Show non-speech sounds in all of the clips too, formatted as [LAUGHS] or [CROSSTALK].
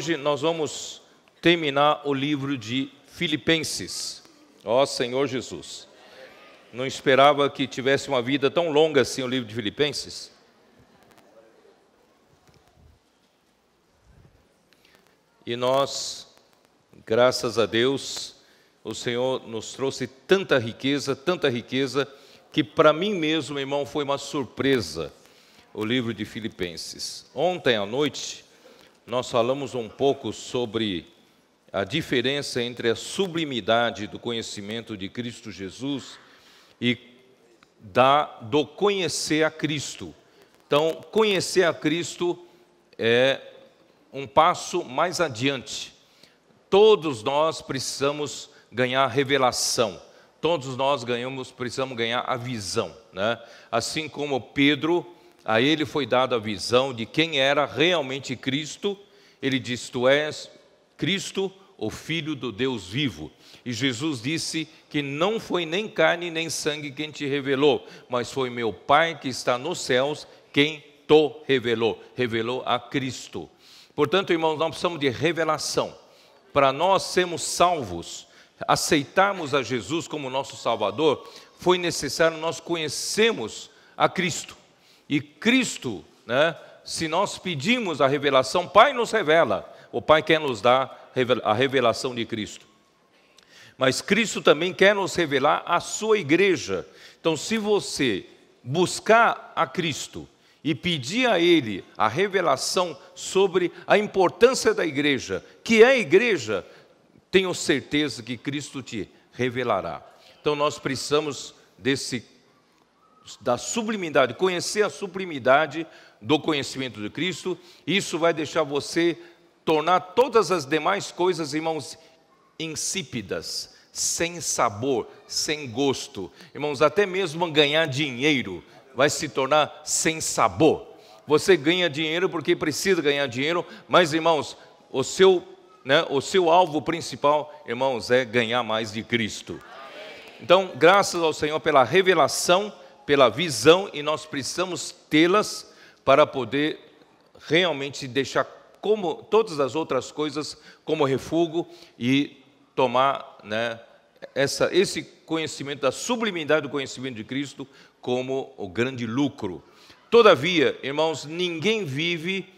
Hoje nós vamos terminar o livro de Filipenses. Ó Senhor Jesus. Não esperava que tivesse uma vida tão longa assim o livro de Filipenses. E nós, graças a Deus, o Senhor nos trouxe tanta riqueza, tanta riqueza, que para mim mesmo, irmão, foi uma surpresa o livro de Filipenses. Ontem à noite, nós falamos um pouco sobre a diferença entre a sublimidade do conhecimento de Cristo Jesus e da, do conhecer a Cristo. Então, conhecer a Cristo é um passo mais adiante. Todos nós precisamos ganhar revelação. Todos nós ganhamos, precisamos ganhar a visão, né? Assim como Pedro, a ele foi dada a visão de quem era realmente Cristo. Ele diz: "Tu és Cristo, o filho do Deus vivo". E Jesus disse que não foi nem carne nem sangue quem te revelou, mas foi meu Pai que está nos céus quem te revelou, revelou a Cristo. Portanto, irmãos, nós precisamos de revelação. Para nós sermos salvos, aceitarmos a Jesus como nosso Salvador, foi necessário nós conhecermos a Cristo. E Cristo, né, se nós pedimos a revelação, Pai nos revela, o Pai quer nos dar a revelação de Cristo. Mas Cristo também quer nos revelar a sua igreja. Então, se você buscar a Cristo, e pedir a Ele a revelação sobre a importância da igreja, que é a igreja, tenho certeza que Cristo te revelará. Então nós precisamos desse da sublimidade, conhecer a sublimidade do conhecimento de Cristo. Isso vai deixar você tornar todas as demais coisas, irmãos, insípidas, sem sabor, sem gosto. Irmãos, até mesmo ganhar dinheiro vai se tornar sem sabor. Você ganha dinheiro porque precisa ganhar dinheiro, mas irmãos, o seu, né, o seu alvo principal, irmãos, é ganhar mais de Cristo. Então, graças ao Senhor pela revelação, pela visão, e nós precisamos tê-las para poder realmente deixar como todas as outras coisas como refúgio e tomar né, essa, esse conhecimento da sublimidade do conhecimento de Cristo como o grande lucro. Todavia, irmãos, ninguém vive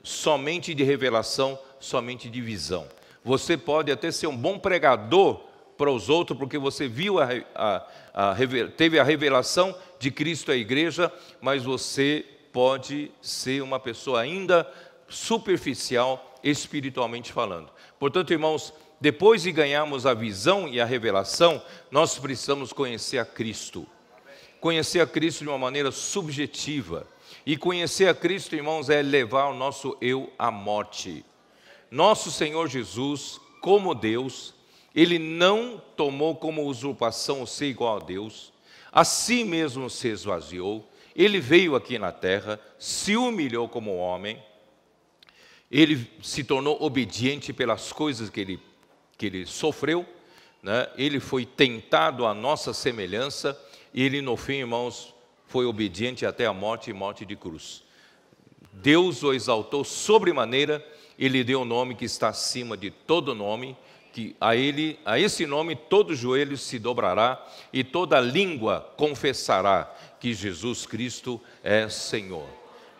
somente de revelação, somente de visão. Você pode até ser um bom pregador para os outros, porque você viu a, a, a, teve a revelação de Cristo à igreja, mas você pode ser uma pessoa ainda superficial, espiritualmente falando. Portanto, irmãos, depois de ganharmos a visão e a revelação, nós precisamos conhecer a Cristo conhecer a Cristo de uma maneira subjetiva. E conhecer a Cristo, irmãos, é levar o nosso eu à morte. Nosso Senhor Jesus, como Deus, ele não tomou como usurpação o ser igual a Deus, a si mesmo se esvaziou, ele veio aqui na terra, se humilhou como homem, ele se tornou obediente pelas coisas que ele, que ele sofreu, né? ele foi tentado à nossa semelhança, e ele, no fim, irmãos, foi obediente até a morte e morte de cruz. Deus o exaltou sobremaneira, ele deu o um nome que está acima de todo nome, que a ele, a esse nome todo joelho se dobrará e toda língua confessará que Jesus Cristo é Senhor.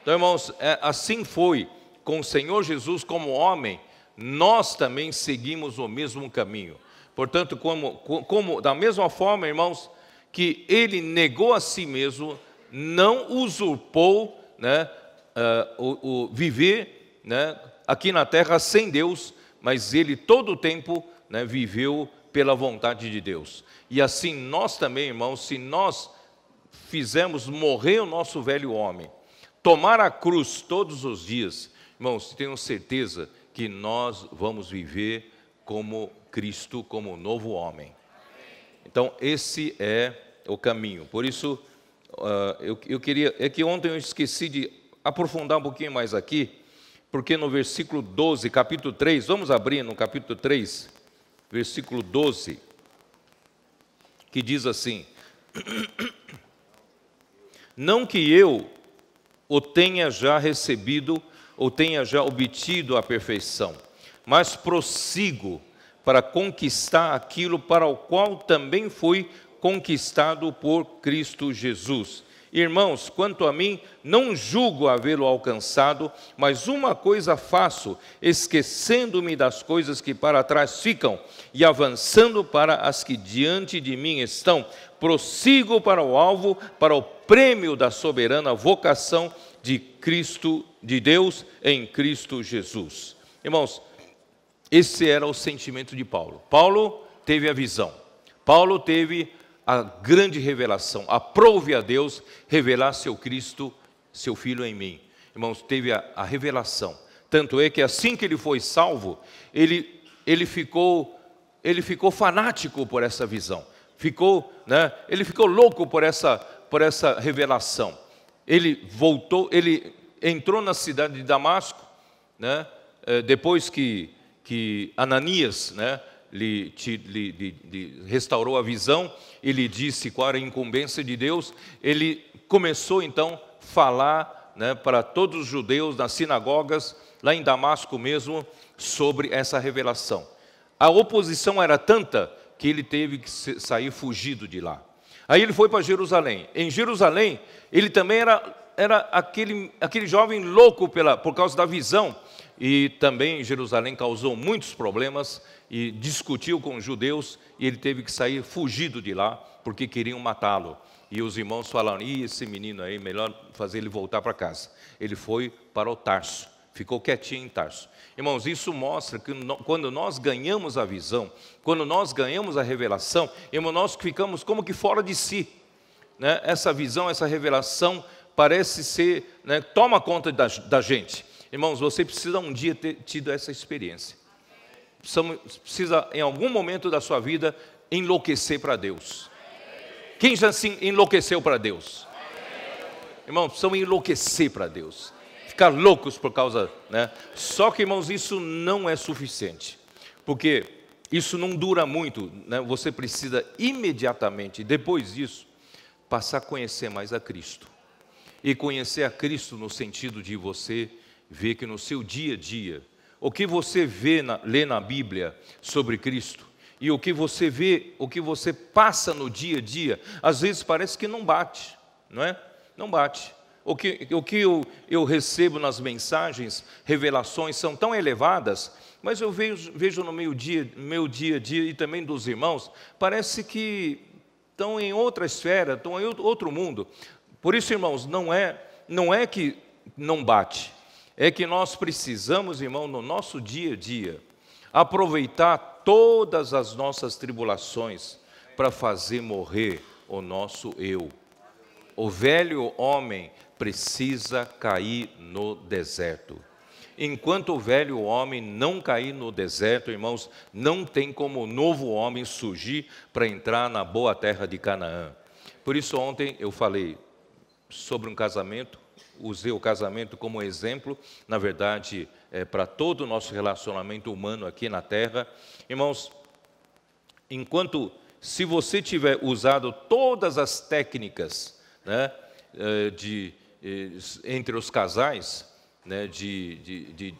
Então, irmãos, é, assim foi com o Senhor Jesus como homem, nós também seguimos o mesmo caminho. Portanto, como, como da mesma forma, irmãos, que ele negou a si mesmo, não usurpou né, uh, o, o, viver né, aqui na terra sem Deus, mas ele todo o tempo né, viveu pela vontade de Deus. E assim nós também, irmãos, se nós fizermos morrer o nosso velho homem, tomar a cruz todos os dias, irmãos, tenham certeza que nós vamos viver como Cristo, como novo homem. Então, esse é o caminho. Por isso, uh, eu, eu queria. É que ontem eu esqueci de aprofundar um pouquinho mais aqui, porque no versículo 12, capítulo 3, vamos abrir no capítulo 3, versículo 12, que diz assim: [COUGHS] Não que eu o tenha já recebido ou tenha já obtido a perfeição, mas prossigo para conquistar aquilo para o qual também fui conquistado por Cristo Jesus. Irmãos, quanto a mim, não julgo havê-lo alcançado, mas uma coisa faço, esquecendo-me das coisas que para trás ficam e avançando para as que diante de mim estão, prossigo para o alvo, para o prêmio da soberana vocação de Cristo, de Deus em Cristo Jesus. Irmãos, esse era o sentimento de Paulo. Paulo teve a visão. Paulo teve a grande revelação. Aprove a Deus revelar seu Cristo, seu Filho em mim. Irmãos, teve a, a revelação. Tanto é que assim que ele foi salvo, ele, ele, ficou, ele ficou fanático por essa visão. Ficou, né, ele ficou louco por essa, por essa revelação. Ele voltou, ele entrou na cidade de Damasco, né, eh, depois que, que Ananias, né, lhe, lhe, lhe, lhe restaurou a visão e lhe disse qual era a incumbência de Deus, ele começou então a falar né, para todos os judeus nas sinagogas, lá em Damasco mesmo, sobre essa revelação. A oposição era tanta que ele teve que sair fugido de lá. Aí ele foi para Jerusalém. Em Jerusalém, ele também era, era aquele, aquele jovem louco pela, por causa da visão. E também Jerusalém causou muitos problemas e discutiu com os judeus e ele teve que sair fugido de lá porque queriam matá-lo. E os irmãos falaram: e esse menino aí, melhor fazer ele voltar para casa. Ele foi para o Tarso, ficou quietinho em Tarso. Irmãos, isso mostra que quando nós ganhamos a visão, quando nós ganhamos a revelação, irmãos, nós ficamos como que fora de si. Né? Essa visão, essa revelação parece ser, né, toma conta da, da gente. Irmãos, você precisa um dia ter tido essa experiência precisa, em algum momento da sua vida, enlouquecer para Deus. Quem já se enlouqueceu para Deus? Irmãos, precisam enlouquecer para Deus. Ficar loucos por causa, né? Só que, irmãos, isso não é suficiente. Porque isso não dura muito, né? Você precisa imediatamente, depois disso, passar a conhecer mais a Cristo. E conhecer a Cristo no sentido de você ver que no seu dia a dia, o que você vê, na, lê na Bíblia sobre Cristo e o que você vê, o que você passa no dia a dia, às vezes parece que não bate, não é? Não bate. O que, o que eu, eu recebo nas mensagens, revelações são tão elevadas, mas eu vejo, vejo no meu dia, meu dia a dia e também dos irmãos, parece que estão em outra esfera, estão em outro mundo. Por isso, irmãos, não é, não é que não bate, é que nós precisamos, irmão, no nosso dia a dia, aproveitar todas as nossas tribulações para fazer morrer o nosso eu. O velho homem precisa cair no deserto. Enquanto o velho homem não cair no deserto, irmãos, não tem como o novo homem surgir para entrar na boa terra de Canaã. Por isso, ontem eu falei sobre um casamento usei o casamento como exemplo, na verdade, é, para todo o nosso relacionamento humano aqui na Terra. Irmãos, enquanto, se você tiver usado todas as técnicas né, é, de, é, entre os casais, né, de, de, de,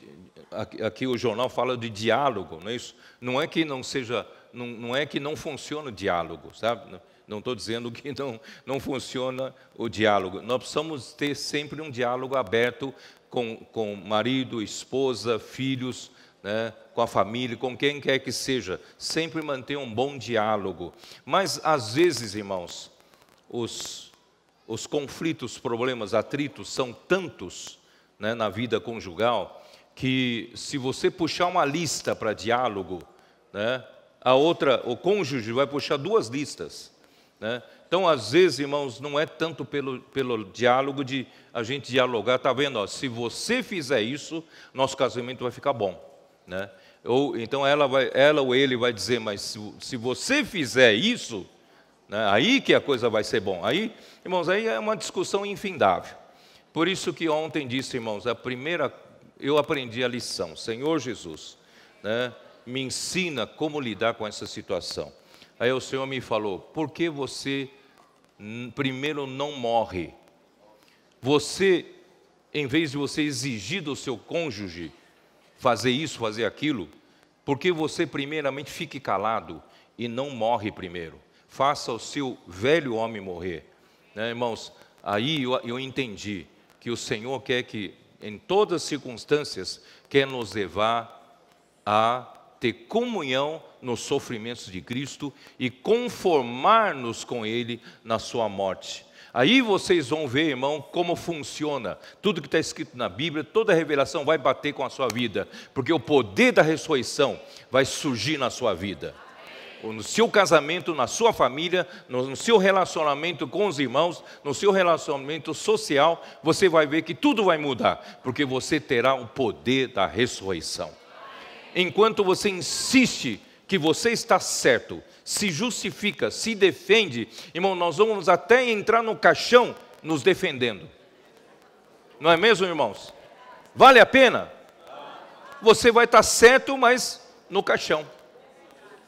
aqui o jornal fala de diálogo, não é isso? Não é que não seja, não, não é que não funciona o diálogo, sabe? Não estou dizendo que não, não funciona o diálogo. Nós precisamos ter sempre um diálogo aberto com, com marido, esposa, filhos, né, com a família, com quem quer que seja. Sempre manter um bom diálogo. Mas, às vezes, irmãos, os, os conflitos, problemas, atritos são tantos né, na vida conjugal que, se você puxar uma lista para diálogo, né, a outra, o cônjuge vai puxar duas listas. Né? Então, às vezes, irmãos, não é tanto pelo, pelo diálogo de a gente dialogar, está vendo? Ó, se você fizer isso, nosso casamento vai ficar bom. Né? Ou então ela, vai, ela ou ele vai dizer, mas se, se você fizer isso, né, aí que a coisa vai ser bom. Aí, irmãos, aí é uma discussão infindável. Por isso que ontem disse, irmãos, a primeira, eu aprendi a lição, Senhor Jesus, né, me ensina como lidar com essa situação. Aí o Senhor me falou: por que você primeiro não morre? Você em vez de você exigir do seu cônjuge fazer isso, fazer aquilo, porque você primeiramente fique calado e não morre primeiro. Faça o seu velho homem morrer. Né, irmãos, aí eu, eu entendi que o Senhor quer que, em todas as circunstâncias, quer nos levar a ter comunhão nos sofrimentos de Cristo e conformar-nos com Ele na sua morte. Aí vocês vão ver, irmão, como funciona. Tudo que está escrito na Bíblia, toda revelação vai bater com a sua vida, porque o poder da ressurreição vai surgir na sua vida. No seu casamento, na sua família, no seu relacionamento com os irmãos, no seu relacionamento social, você vai ver que tudo vai mudar, porque você terá o poder da ressurreição. Enquanto você insiste que você está certo, se justifica, se defende, irmão, nós vamos até entrar no caixão nos defendendo. Não é mesmo, irmãos? Vale a pena? Você vai estar certo, mas no caixão.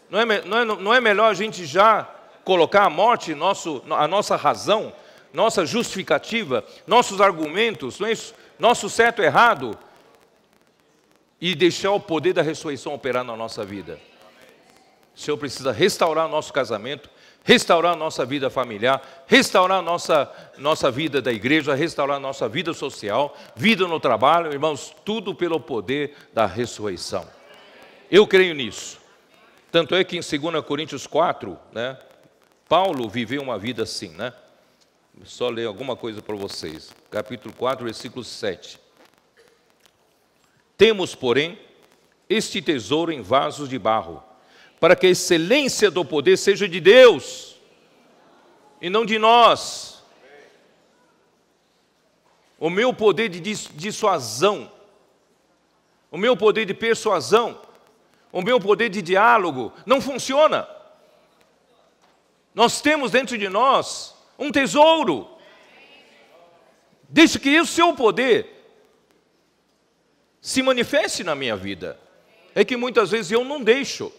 Não é, não é, não é melhor a gente já colocar a morte, nosso, a nossa razão, nossa justificativa, nossos argumentos, não é isso? nosso certo e errado, e deixar o poder da ressurreição operar na nossa vida? O Senhor precisa restaurar nosso casamento, restaurar nossa vida familiar, restaurar nossa, nossa vida da igreja, restaurar nossa vida social, vida no trabalho, irmãos, tudo pelo poder da ressurreição. Eu creio nisso. Tanto é que em 2 Coríntios 4, né, Paulo viveu uma vida assim, né? Só ler alguma coisa para vocês. Capítulo 4, versículo 7. Temos, porém, este tesouro em vasos de barro para que a excelência do poder seja de Deus e não de nós. O meu poder de dissuasão, o meu poder de persuasão, o meu poder de diálogo não funciona. Nós temos dentro de nós um tesouro. Deixe que o seu poder se manifeste na minha vida. É que muitas vezes eu não deixo.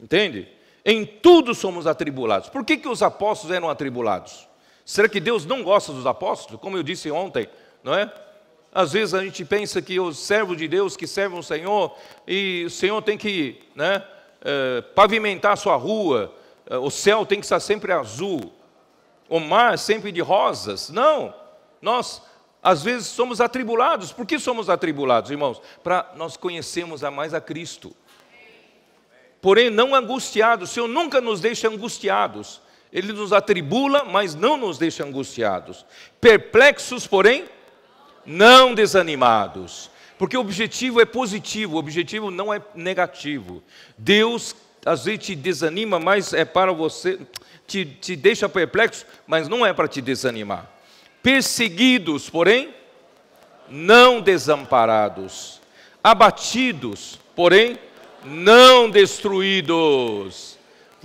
Entende? Em tudo somos atribulados. Por que, que os apóstolos eram atribulados? Será que Deus não gosta dos apóstolos? Como eu disse ontem, não é? Às vezes a gente pensa que os servos de Deus que servem o Senhor, e o Senhor tem que né, é, pavimentar a sua rua, é, o céu tem que estar sempre azul, o mar sempre de rosas. Não, nós às vezes somos atribulados. Por que somos atribulados, irmãos? Para nós conhecermos a mais a Cristo porém não angustiados. O Senhor nunca nos deixa angustiados. Ele nos atribula, mas não nos deixa angustiados. Perplexos, porém, não desanimados. Porque o objetivo é positivo, o objetivo não é negativo. Deus às vezes te desanima, mas é para você, te, te deixa perplexo, mas não é para te desanimar. Perseguidos, porém, não desamparados. Abatidos, porém, não destruídos.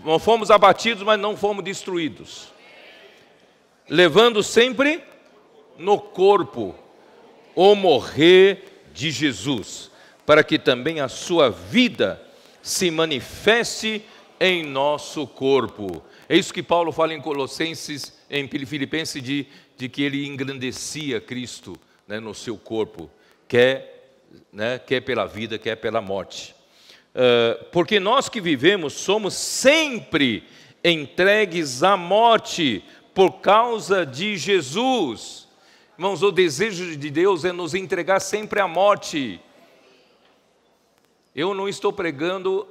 Não fomos abatidos, mas não fomos destruídos. Levando sempre no corpo o morrer de Jesus, para que também a sua vida se manifeste em nosso corpo. É isso que Paulo fala em Colossenses, em Filipenses, de, de que ele engrandecia Cristo né, no seu corpo, quer, né, quer pela vida, quer pela morte. Uh, porque nós que vivemos somos sempre entregues à morte por causa de Jesus. Irmãos, o desejo de Deus é nos entregar sempre à morte. Eu não estou pregando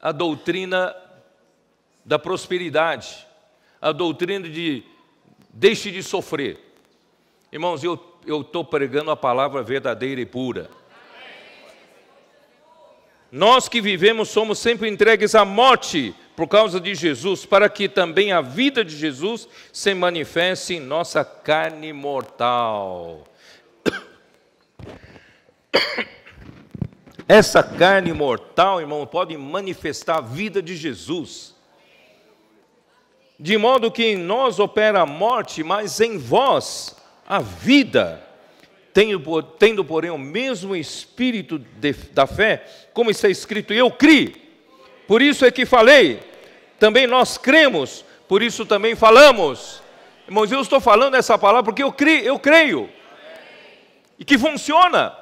a doutrina da prosperidade, a doutrina de deixe de sofrer. Irmãos, eu estou pregando a palavra verdadeira e pura. Nós que vivemos somos sempre entregues à morte por causa de Jesus, para que também a vida de Jesus se manifeste em nossa carne mortal. [COUGHS] Essa carne mortal, irmão, pode manifestar a vida de Jesus. De modo que em nós opera a morte, mas em vós a vida tendo, tendo porém o mesmo espírito de, da fé, como está escrito, eu criei, por isso é que falei, também nós cremos, por isso também falamos. Irmãos, eu estou falando essa palavra porque eu, cri, eu creio, e que funciona.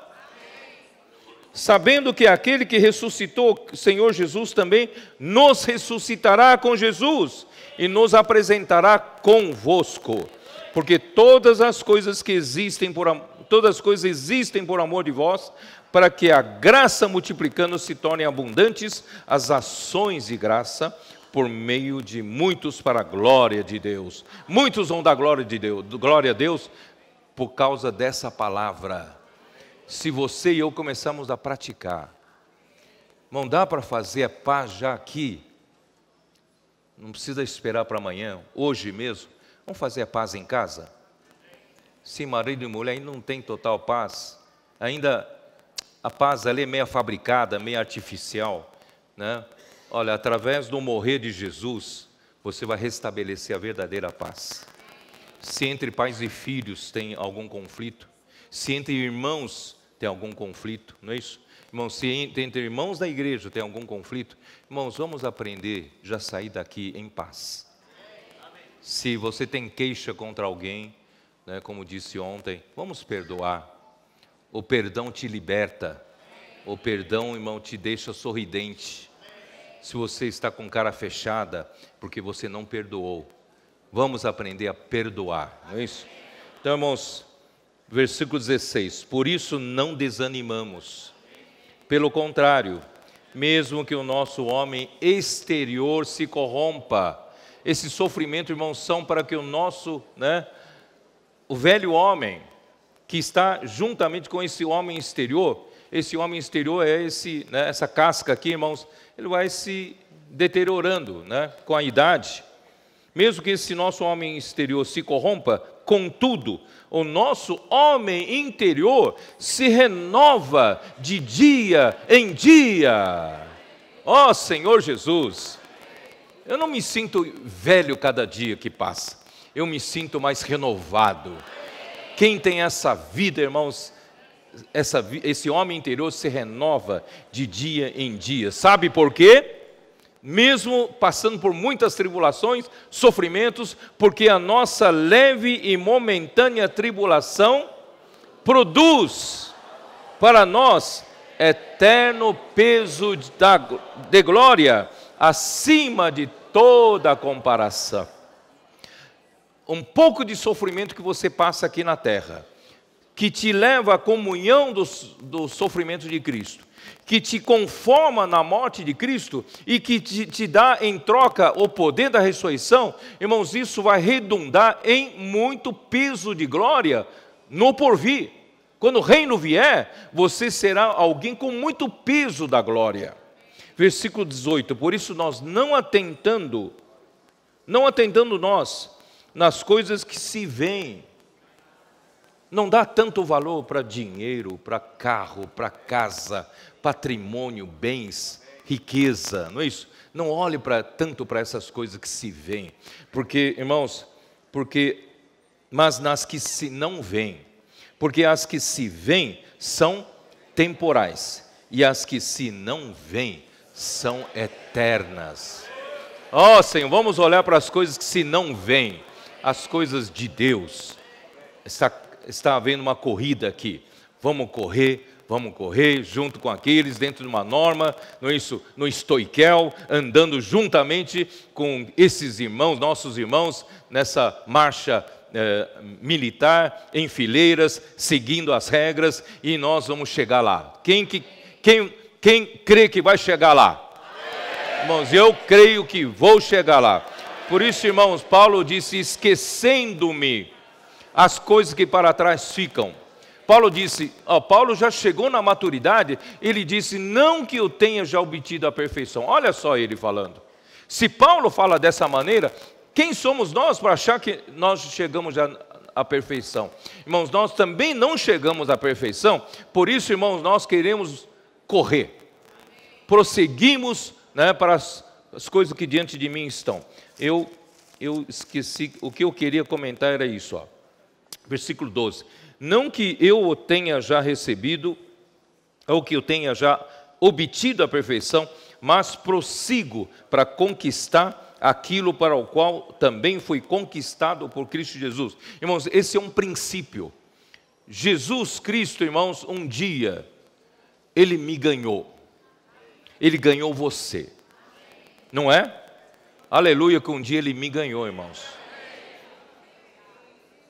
Sabendo que aquele que ressuscitou Senhor Jesus também nos ressuscitará com Jesus e nos apresentará convosco. Porque todas as coisas que existem por todas as coisas existem por amor de vós, para que a graça multiplicando se tornem abundantes as ações de graça por meio de muitos para a glória de Deus. Muitos vão dar glória de Deus, glória a Deus por causa dessa palavra. Se você e eu começamos a praticar, não dá para fazer a paz já aqui. Não precisa esperar para amanhã, hoje mesmo. Vamos fazer a paz em casa? Se marido e mulher ainda não tem total paz, ainda a paz ali é meio fabricada, meio artificial, né? Olha, através do morrer de Jesus, você vai restabelecer a verdadeira paz. Se entre pais e filhos tem algum conflito, se entre irmãos tem algum conflito, não é isso? Irmãos, se entre irmãos da igreja tem algum conflito, irmãos, vamos aprender já sair daqui em paz. Se você tem queixa contra alguém, né, como disse ontem, vamos perdoar. O perdão te liberta. O perdão, irmão, te deixa sorridente. Se você está com cara fechada, porque você não perdoou, vamos aprender a perdoar, não é isso? Então, irmãos, versículo 16: Por isso não desanimamos, pelo contrário, mesmo que o nosso homem exterior se corrompa, esse sofrimento, irmãos, são para que o nosso, né, o velho homem, que está juntamente com esse homem exterior, esse homem exterior é esse, né, essa casca aqui, irmãos, ele vai se deteriorando né, com a idade. Mesmo que esse nosso homem exterior se corrompa, contudo, o nosso homem interior se renova de dia em dia. Ó oh, Senhor Jesus, eu não me sinto velho cada dia que passa, eu me sinto mais renovado. Quem tem essa vida, irmãos, essa, esse homem interior se renova de dia em dia. Sabe por quê? Mesmo passando por muitas tribulações, sofrimentos, porque a nossa leve e momentânea tribulação produz para nós eterno peso de glória acima de toda comparação um pouco de sofrimento que você passa aqui na terra, que te leva à comunhão do, do sofrimento de Cristo, que te conforma na morte de Cristo e que te, te dá em troca o poder da ressurreição, irmãos, isso vai redundar em muito peso de glória no porvir. Quando o reino vier, você será alguém com muito peso da glória. Versículo 18: Por isso nós não atentando, não atentando nós nas coisas que se veem. Não dá tanto valor para dinheiro, para carro, para casa, patrimônio, bens, riqueza, não é isso? Não olhe para tanto para essas coisas que se veem, porque, irmãos, porque mas nas que se não veem, porque as que se veem são temporais e as que se não veem são eternas. Ó oh, Senhor, vamos olhar para as coisas que se não veem as coisas de Deus. Está, está havendo uma corrida aqui. Vamos correr, vamos correr junto com aqueles, dentro de uma norma, no, é isso, no estoiquel, andando juntamente com esses irmãos, nossos irmãos, nessa marcha eh, militar, em fileiras, seguindo as regras, e nós vamos chegar lá. Quem, que, quem, quem crê que vai chegar lá? Irmãos, eu creio que vou chegar lá. Por isso, irmãos, Paulo disse: esquecendo-me as coisas que para trás ficam. Paulo disse, ó, Paulo já chegou na maturidade, ele disse, não que eu tenha já obtido a perfeição. Olha só ele falando. Se Paulo fala dessa maneira, quem somos nós para achar que nós chegamos já à perfeição? Irmãos, nós também não chegamos à perfeição, por isso, irmãos, nós queremos correr, prosseguimos né, para as, as coisas que diante de mim estão eu, eu esqueci, o que eu queria comentar era isso, ó. versículo 12. Não que eu o tenha já recebido, ou que eu tenha já obtido a perfeição, mas prossigo para conquistar aquilo para o qual também fui conquistado por Cristo Jesus. Irmãos, esse é um princípio. Jesus Cristo, irmãos, um dia, Ele me ganhou. Ele ganhou você. Não é? Aleluia, que um dia Ele me ganhou, irmãos.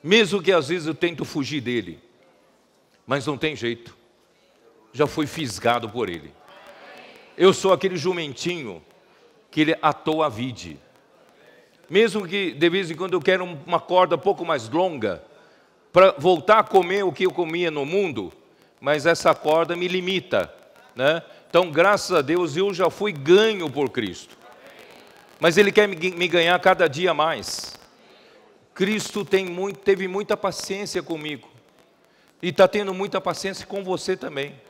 Mesmo que às vezes eu tento fugir dele, mas não tem jeito. Já fui fisgado por Ele. Eu sou aquele jumentinho que Ele atou a vide. Mesmo que de vez em quando eu quero uma corda um pouco mais longa, para voltar a comer o que eu comia no mundo, mas essa corda me limita, né? Então, graças a Deus, eu já fui ganho por Cristo. Mas Ele quer me ganhar cada dia mais. Cristo tem muito, teve muita paciência comigo. E está tendo muita paciência com você também.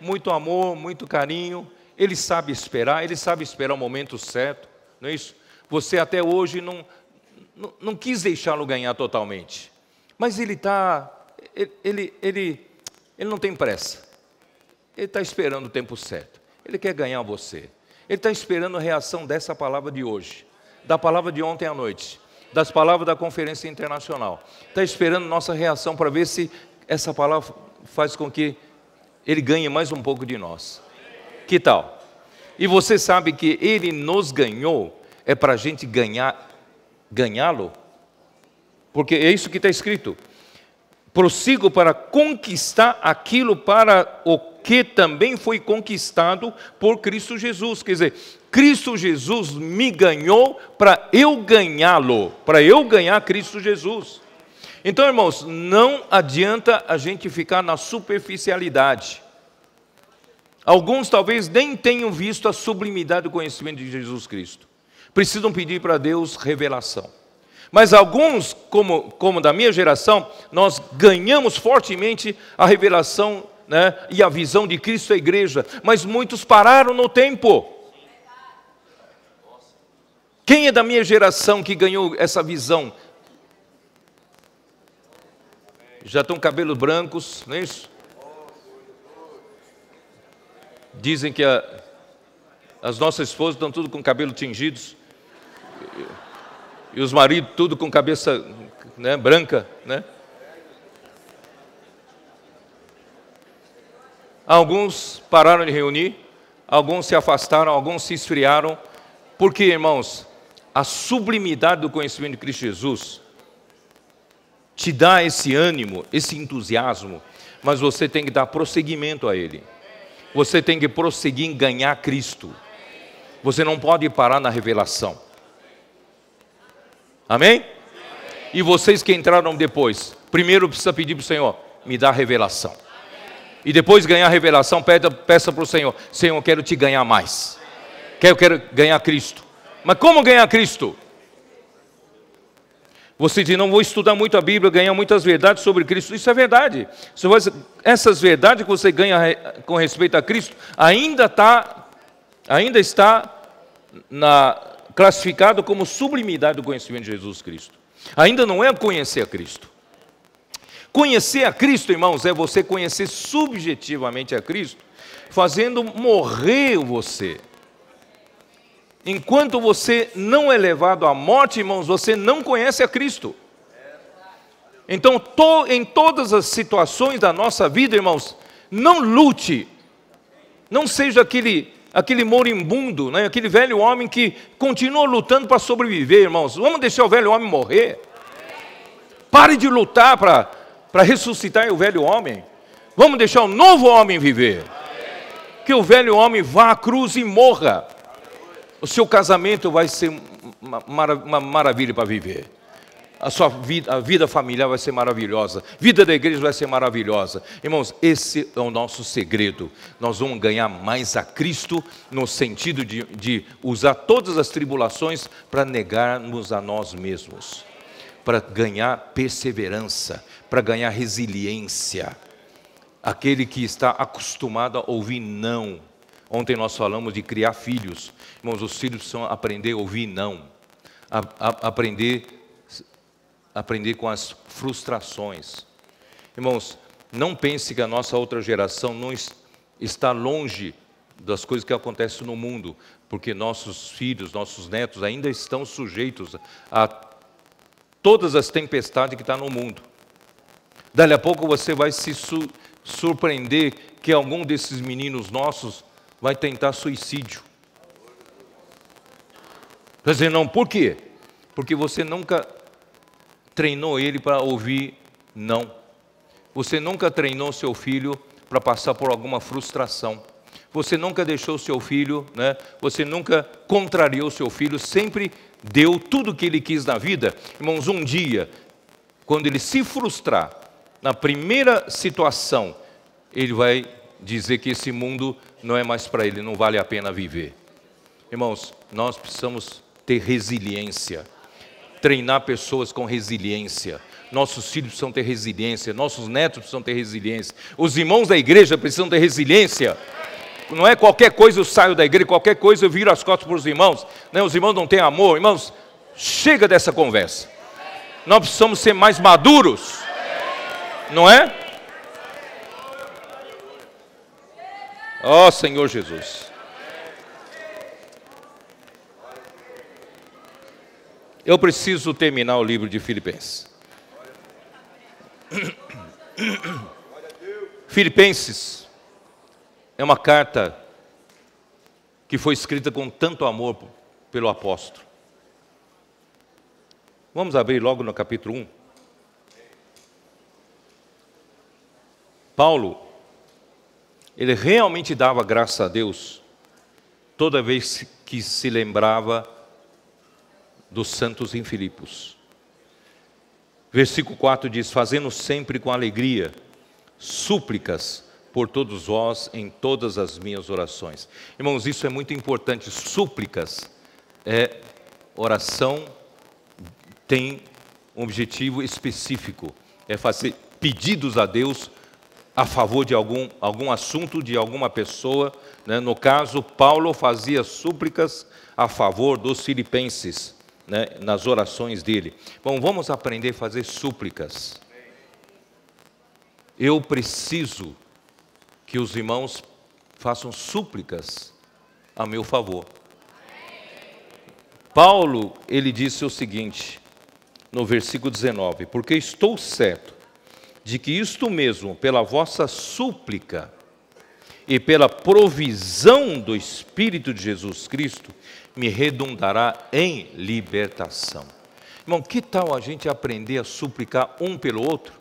Muito amor, muito carinho. Ele sabe esperar, ele sabe esperar o momento certo, não é isso? Você até hoje não, não, não quis deixá-lo ganhar totalmente. Mas ele está, ele, ele, ele, ele não tem pressa. Ele está esperando o tempo certo. Ele quer ganhar você. Ele está esperando a reação dessa palavra de hoje, da palavra de ontem à noite, das palavras da conferência internacional. Está esperando nossa reação para ver se essa palavra faz com que ele ganhe mais um pouco de nós. Que tal? E você sabe que ele nos ganhou, é para a gente ganhar, ganhá-lo porque é isso que está escrito. Prossigo para conquistar aquilo para o que também foi conquistado por Cristo Jesus. Quer dizer, Cristo Jesus me ganhou para eu ganhá-lo, para eu ganhar Cristo Jesus. Então, irmãos, não adianta a gente ficar na superficialidade. Alguns talvez nem tenham visto a sublimidade do conhecimento de Jesus Cristo. Precisam pedir para Deus revelação. Mas alguns, como, como da minha geração, nós ganhamos fortemente a revelação né, e a visão de Cristo à igreja, mas muitos pararam no tempo. Quem é da minha geração que ganhou essa visão? Já estão cabelos brancos, não é isso? Dizem que a, as nossas esposas estão tudo com cabelo tingidos e os maridos tudo com cabeça né, branca, né? Alguns pararam de reunir, alguns se afastaram, alguns se esfriaram, porque, irmãos, a sublimidade do conhecimento de Cristo Jesus te dá esse ânimo, esse entusiasmo, mas você tem que dar prosseguimento a ele. Você tem que prosseguir em ganhar Cristo. Você não pode parar na revelação. Amém? E vocês que entraram depois, primeiro precisa pedir para o Senhor, me dá revelação. E depois ganhar revelação, peça, peça para o Senhor, Senhor, eu quero te ganhar mais. Quero, quero ganhar Cristo. Mas como ganhar Cristo? Você diz, não vou estudar muito a Bíblia, ganhar muitas verdades sobre Cristo. Isso é verdade. Essas verdades que você ganha com respeito a Cristo ainda, está, ainda está na, classificado como sublimidade do conhecimento de Jesus Cristo. Ainda não é conhecer a Cristo. Conhecer a Cristo, irmãos, é você conhecer subjetivamente a Cristo, fazendo morrer você. Enquanto você não é levado à morte, irmãos, você não conhece a Cristo. Então, to, em todas as situações da nossa vida, irmãos, não lute, não seja aquele aquele moribundo, né? aquele velho homem que continua lutando para sobreviver, irmãos. Vamos deixar o velho homem morrer. Pare de lutar para ressuscitar o velho homem. Vamos deixar o novo homem viver. Que o velho homem vá à cruz e morra. O seu casamento vai ser uma, uma maravilha para viver a sua vida, a vida familiar vai ser maravilhosa, a vida da igreja vai ser maravilhosa. Irmãos, esse é o nosso segredo. Nós vamos ganhar mais a Cristo no sentido de, de usar todas as tribulações para negarmos a nós mesmos, para ganhar perseverança, para ganhar resiliência. Aquele que está acostumado a ouvir não. Ontem nós falamos de criar filhos. Irmãos, os filhos precisam aprender a ouvir não, a, a, aprender aprender com as frustrações. Irmãos, não pense que a nossa outra geração não está longe das coisas que acontecem no mundo, porque nossos filhos, nossos netos ainda estão sujeitos a todas as tempestades que estão no mundo. Dali a pouco você vai se su surpreender que algum desses meninos nossos vai tentar suicídio. Quer dizer, não, por quê? Porque você nunca treinou ele para ouvir não. Você nunca treinou seu filho para passar por alguma frustração. Você nunca deixou seu filho, né? Você nunca contrariou seu filho, sempre deu tudo o que ele quis na vida. Irmãos, um dia, quando ele se frustrar, na primeira situação, ele vai dizer que esse mundo não é mais para ele, não vale a pena viver. Irmãos, nós precisamos ter resiliência, treinar pessoas com resiliência. Nossos filhos precisam ter resiliência, nossos netos precisam ter resiliência, os irmãos da igreja precisam ter resiliência. Não é qualquer coisa eu saio da igreja, qualquer coisa eu viro as costas para os irmãos. Né? Os irmãos não têm amor. Irmãos, chega dessa conversa. Nós precisamos ser mais maduros. Não é? Ó oh, Senhor Jesus. Eu preciso terminar o livro de Filipenses. [COUGHS] Filipenses é uma carta que foi escrita com tanto amor pelo apóstolo. Vamos abrir logo no capítulo 1. Paulo, ele realmente dava graça a Deus toda vez que se lembrava dos santos em Filipos. Versículo 4 diz: Fazendo sempre com alegria súplicas por todos vós em todas as minhas orações. Irmãos, isso é muito importante. Súplicas é oração, tem um objetivo específico, é fazer pedidos a Deus a favor de algum, algum assunto, de alguma pessoa. Né? No caso, Paulo fazia súplicas a favor dos filipenses, né? nas orações dele. Bom, vamos aprender a fazer súplicas. Eu preciso que os irmãos façam súplicas a meu favor. Paulo, ele disse o seguinte, no versículo 19: Porque estou certo de que isto mesmo, pela vossa súplica e pela provisão do Espírito de Jesus Cristo, me redundará em libertação. Irmão, que tal a gente aprender a suplicar um pelo outro?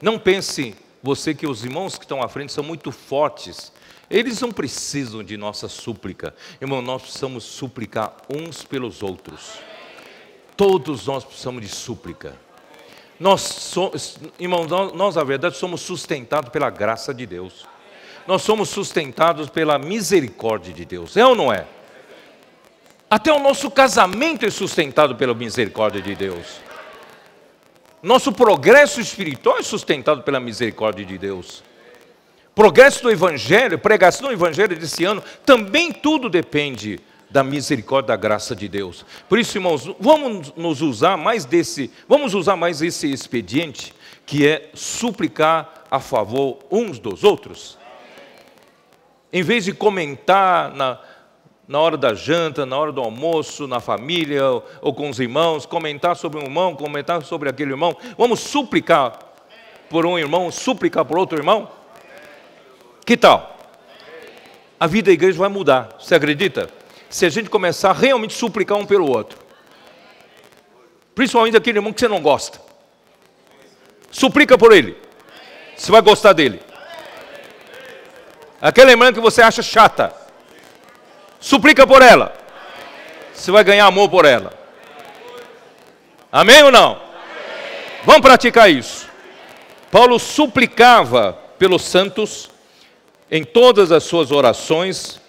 Não pense você que os irmãos que estão à frente são muito fortes. Eles não precisam de nossa súplica. Irmão, nós precisamos suplicar uns pelos outros. Todos nós precisamos de súplica. Nós somos, irmãos, nós, na verdade, somos sustentados pela graça de Deus. Nós somos sustentados pela misericórdia de Deus. É ou não é? Até o nosso casamento é sustentado pela misericórdia de Deus. Nosso progresso espiritual é sustentado pela misericórdia de Deus. Progresso do Evangelho, pregação do Evangelho desse ano, também tudo depende da misericórdia, da graça de Deus. Por isso, irmãos, vamos nos usar mais desse, vamos usar mais esse expediente que é suplicar a favor uns dos outros. Em vez de comentar na, na hora da janta, na hora do almoço, na família ou, ou com os irmãos, comentar sobre um irmão, comentar sobre aquele irmão. Vamos suplicar por um irmão, suplicar por outro irmão? Que tal? A vida da igreja vai mudar, você acredita? Se a gente começar a realmente suplicar um pelo outro. Principalmente aquele irmão que você não gosta. Suplica por ele. Você vai gostar dele. Aquela irmã que você acha chata Suplica por ela. Você vai ganhar amor por ela. Amém ou não? Vamos praticar isso. Paulo suplicava pelos santos em todas as suas orações.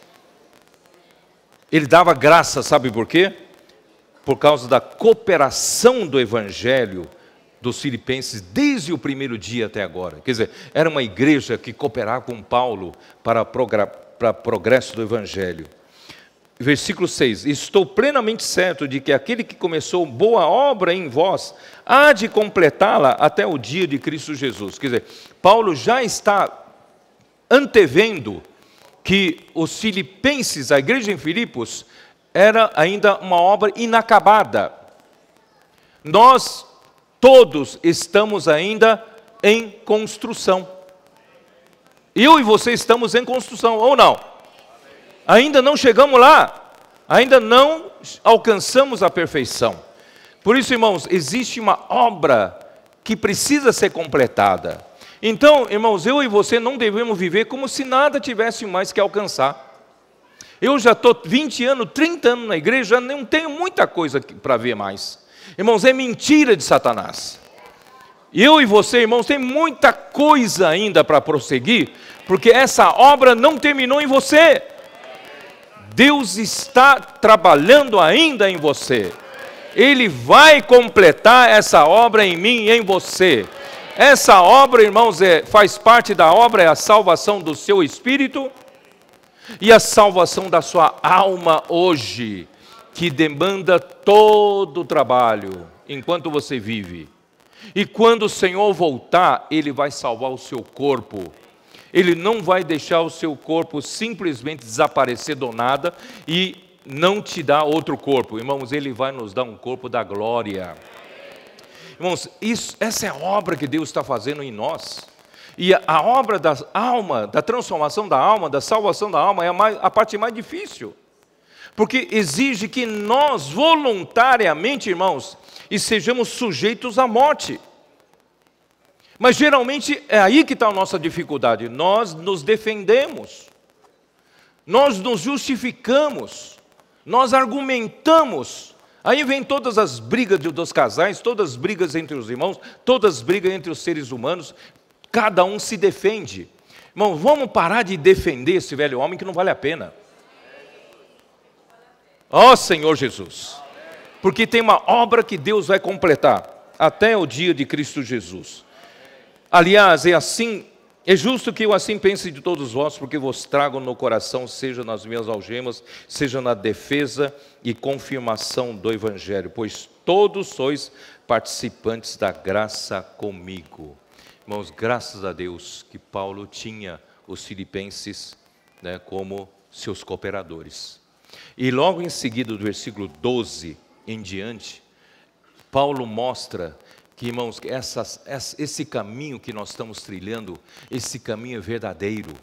Ele dava graça, sabe por quê? Por causa da cooperação do evangelho dos filipenses desde o primeiro dia até agora. Quer dizer, era uma igreja que cooperava com Paulo para, para progresso do evangelho versículo 6: Estou plenamente certo de que aquele que começou boa obra em vós há de completá-la até o dia de Cristo Jesus. Quer dizer, Paulo já está antevendo que os filipenses, a igreja em Filipos, era ainda uma obra inacabada. Nós todos estamos ainda em construção. Eu e você estamos em construção, ou não? Ainda não chegamos lá, ainda não alcançamos a perfeição. Por isso, irmãos, existe uma obra que precisa ser completada. Então, irmãos, eu e você não devemos viver como se nada tivesse mais que alcançar. Eu já estou 20 anos, 30 anos na igreja, já não tenho muita coisa para ver mais. Irmãos, é mentira de Satanás. Eu e você, irmãos, tem muita coisa ainda para prosseguir, porque essa obra não terminou em você. Deus está trabalhando ainda em você. Ele vai completar essa obra em mim e em você. Essa obra, irmãos, é, faz parte da obra, é a salvação do seu espírito e a salvação da sua alma hoje, que demanda todo o trabalho enquanto você vive. E quando o Senhor voltar, Ele vai salvar o seu corpo. Ele não vai deixar o seu corpo simplesmente desaparecer do nada e não te dar outro corpo. Irmãos, Ele vai nos dar um corpo da glória. Irmãos, isso, essa é a obra que Deus está fazendo em nós. E a, a obra da alma, da transformação da alma, da salvação da alma, é a, mais, a parte mais difícil. Porque exige que nós, voluntariamente, irmãos, e sejamos sujeitos à morte. Mas geralmente é aí que está a nossa dificuldade. Nós nos defendemos, nós nos justificamos, nós argumentamos. Aí vem todas as brigas dos casais, todas as brigas entre os irmãos, todas as brigas entre os seres humanos, cada um se defende. Irmão, vamos parar de defender esse velho homem que não vale a pena. Ó oh, Senhor Jesus porque tem uma obra que Deus vai completar até o dia de Cristo Jesus. Aliás, é assim, é justo que eu assim pense de todos vós, porque vos trago no coração, seja nas minhas algemas, seja na defesa e confirmação do Evangelho, pois todos sois participantes da graça comigo. Irmãos, graças a Deus que Paulo tinha os filipenses né, como seus cooperadores. E logo em seguida, do versículo 12, em diante, Paulo mostra que, irmãos, esse caminho que nós estamos trilhando, esse caminho é verdadeiro,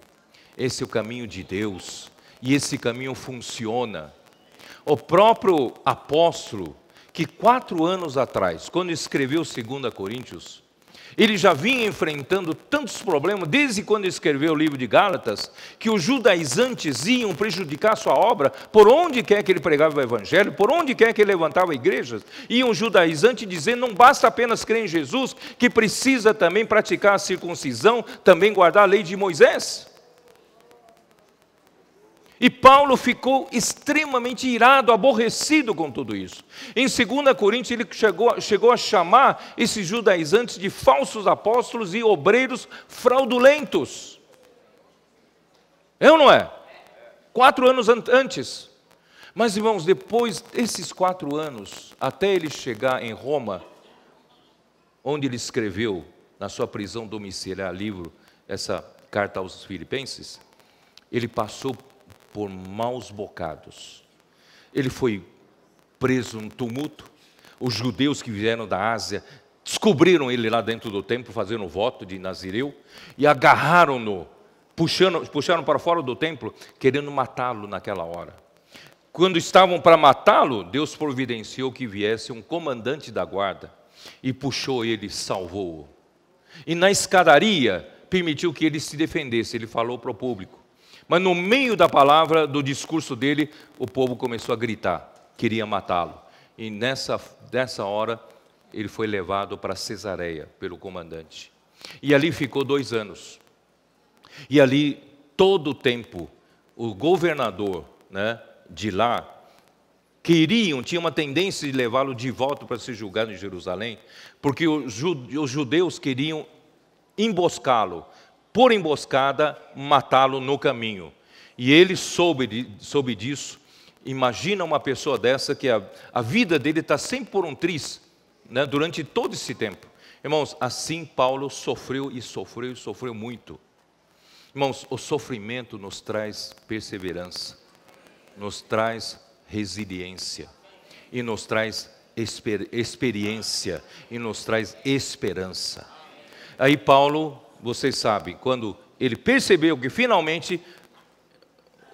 esse é o caminho de Deus, e esse caminho funciona. O próprio apóstolo, que quatro anos atrás, quando escreveu 2 Coríntios, ele já vinha enfrentando tantos problemas desde quando escreveu o livro de Gálatas, que os judaizantes iam prejudicar sua obra por onde quer que ele pregava o evangelho, por onde quer que ele levantava igrejas. Iam um judaizante dizer: não basta apenas crer em Jesus, que precisa também praticar a circuncisão, também guardar a lei de Moisés. E Paulo ficou extremamente irado, aborrecido com tudo isso. Em 2 Coríntios, ele chegou, chegou a chamar esses judaizantes de falsos apóstolos e obreiros fraudulentos. É ou não é? Quatro anos antes. Mas, irmãos, depois desses quatro anos, até ele chegar em Roma, onde ele escreveu, na sua prisão domiciliar, livro, essa carta aos Filipenses, ele passou por maus bocados. Ele foi preso num tumulto. Os judeus que vieram da Ásia descobriram ele lá dentro do templo fazendo voto de Nazireu e agarraram-no, puxando, puxaram para fora do templo, querendo matá-lo naquela hora. Quando estavam para matá-lo, Deus providenciou que viesse um comandante da guarda e puxou ele, salvou-o. E na escadaria permitiu que ele se defendesse. Ele falou para o público: mas no meio da palavra, do discurso dele, o povo começou a gritar, queria matá-lo. E nessa, nessa hora, ele foi levado para Cesareia pelo comandante. E ali ficou dois anos. E ali, todo o tempo, o governador né, de lá queriam, tinha uma tendência de levá-lo de volta para ser julgado em Jerusalém, porque os judeus queriam emboscá-lo, por emboscada, matá-lo no caminho. E ele soube, soube disso. Imagina uma pessoa dessa que a, a vida dele está sempre por um triz, né, durante todo esse tempo. Irmãos, assim Paulo sofreu e sofreu e sofreu muito. Irmãos, o sofrimento nos traz perseverança, nos traz resiliência e nos traz exper experiência e nos traz esperança. Aí Paulo, vocês sabem, quando ele percebeu que finalmente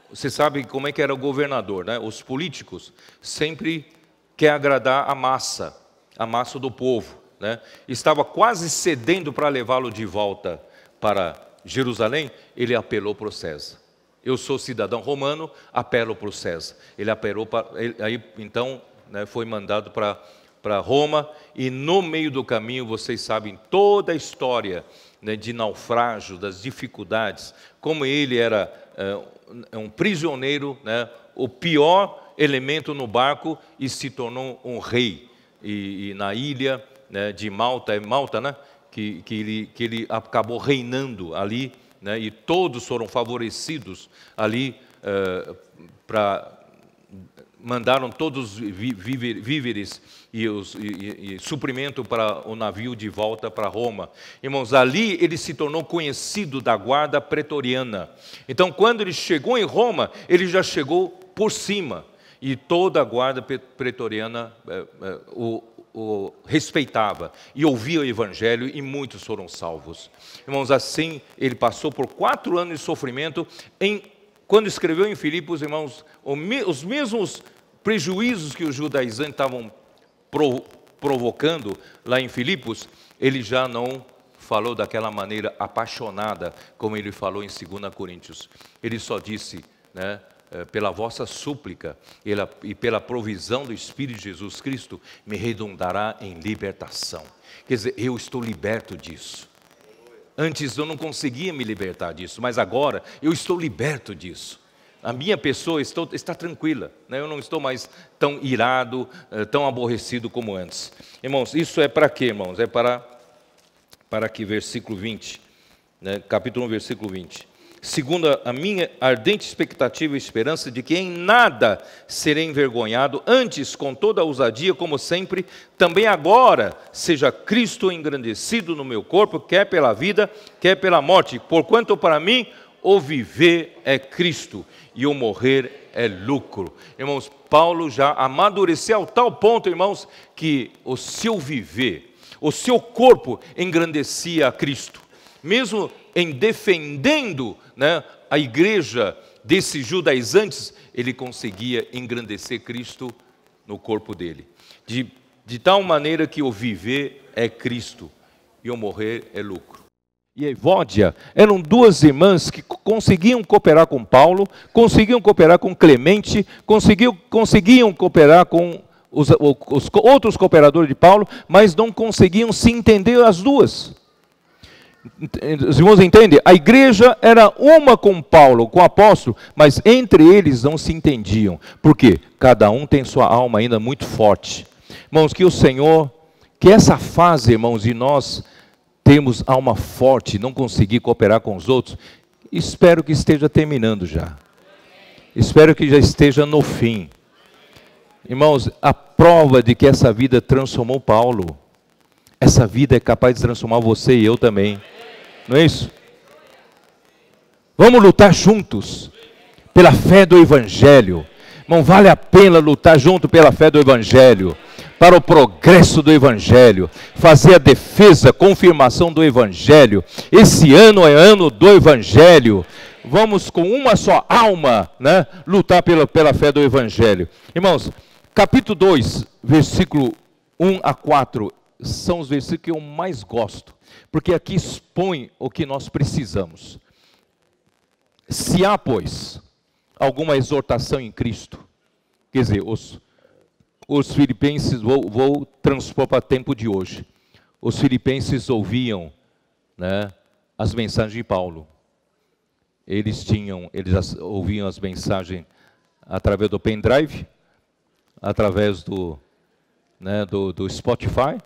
você sabe como é que era o governador, né? Os políticos sempre quer agradar a massa, a massa do povo, né? Estava quase cedendo para levá-lo de volta para Jerusalém, ele apelou para o César. Eu sou cidadão romano, apelo para o César. Ele apelou para, aí então né, foi mandado para para Roma e no meio do caminho vocês sabem toda a história né, de naufrágio, das dificuldades, como ele era é, um prisioneiro, né, o pior elemento no barco e se tornou um rei. E, e na ilha né, de Malta, é Malta, né, que, que, ele, que ele acabou reinando ali, né, e todos foram favorecidos ali uh, para mandaram todos os víveres e, os, e, e, suprimento para o navio de volta para Roma. Irmãos, ali ele se tornou conhecido da guarda pretoriana. Então, quando ele chegou em Roma, ele já chegou por cima. E toda a guarda pretoriana eh, eh, o, o respeitava e ouvia o evangelho e muitos foram salvos. Irmãos, assim ele passou por quatro anos de sofrimento. Em, quando escreveu em Filipos, irmãos, os mesmos prejuízos que os judaizantes estavam provocando lá em Filipos, ele já não falou daquela maneira apaixonada como ele falou em 2 Coríntios. Ele só disse, né, eh, pela vossa súplica e pela provisão do Espírito de Jesus Cristo, me redundará em libertação. Quer dizer, eu estou liberto disso. Antes eu não conseguia me libertar disso, mas agora eu estou liberto disso. A minha pessoa estou, está tranquila, né? eu não estou mais tão irado, eh, tão aborrecido como antes. Irmãos, isso é para quê, irmãos? É para, para que, versículo 20, né? capítulo 1, versículo 20 segundo a minha ardente expectativa e esperança de que em nada serei envergonhado, antes, com toda a ousadia, como sempre, também agora seja Cristo engrandecido no meu corpo, quer pela vida, quer pela morte, porquanto para mim o viver é Cristo e o morrer é lucro. Irmãos, Paulo já amadureceu ao tal ponto, irmãos, que o seu viver, o seu corpo engrandecia a Cristo. Mesmo em defendendo né, a igreja desses judaizantes, ele conseguia engrandecer Cristo no corpo dele. De, de tal maneira que o viver é Cristo e o morrer é lucro. E Evódia eram duas irmãs que conseguiam cooperar com Paulo, conseguiam cooperar com Clemente, conseguiam, conseguiam cooperar com os, os outros cooperadores de Paulo, mas não conseguiam se entender as duas. Os irmãos entendem? A igreja era uma com Paulo, com o apóstolo, mas entre eles não se entendiam. Por quê? Cada um tem sua alma ainda muito forte. Irmãos, que o Senhor, que essa fase, irmãos, de nós temos alma forte, não conseguir cooperar com os outros, espero que esteja terminando já. Espero que já esteja no fim. Irmãos, a prova de que essa vida transformou Paulo essa vida é capaz de transformar você e eu também. Não é isso? Vamos lutar juntos pela fé do Evangelho. Não vale a pena lutar junto pela fé do Evangelho, para o progresso do Evangelho, fazer a defesa, confirmação do Evangelho. Esse ano é ano do Evangelho. Vamos com uma só alma, né, lutar pela, pela fé do Evangelho. Irmãos, capítulo 2, versículo 1 a 4 são os versículos que eu mais gosto, porque aqui expõe o que nós precisamos. Se há, pois, alguma exortação em Cristo, quer dizer, os, os filipenses, vou, vou transpor para tempo de hoje, os filipenses ouviam né, as mensagens de Paulo, eles tinham, eles ouviam as mensagens através do pendrive, através do, né, do, do Spotify,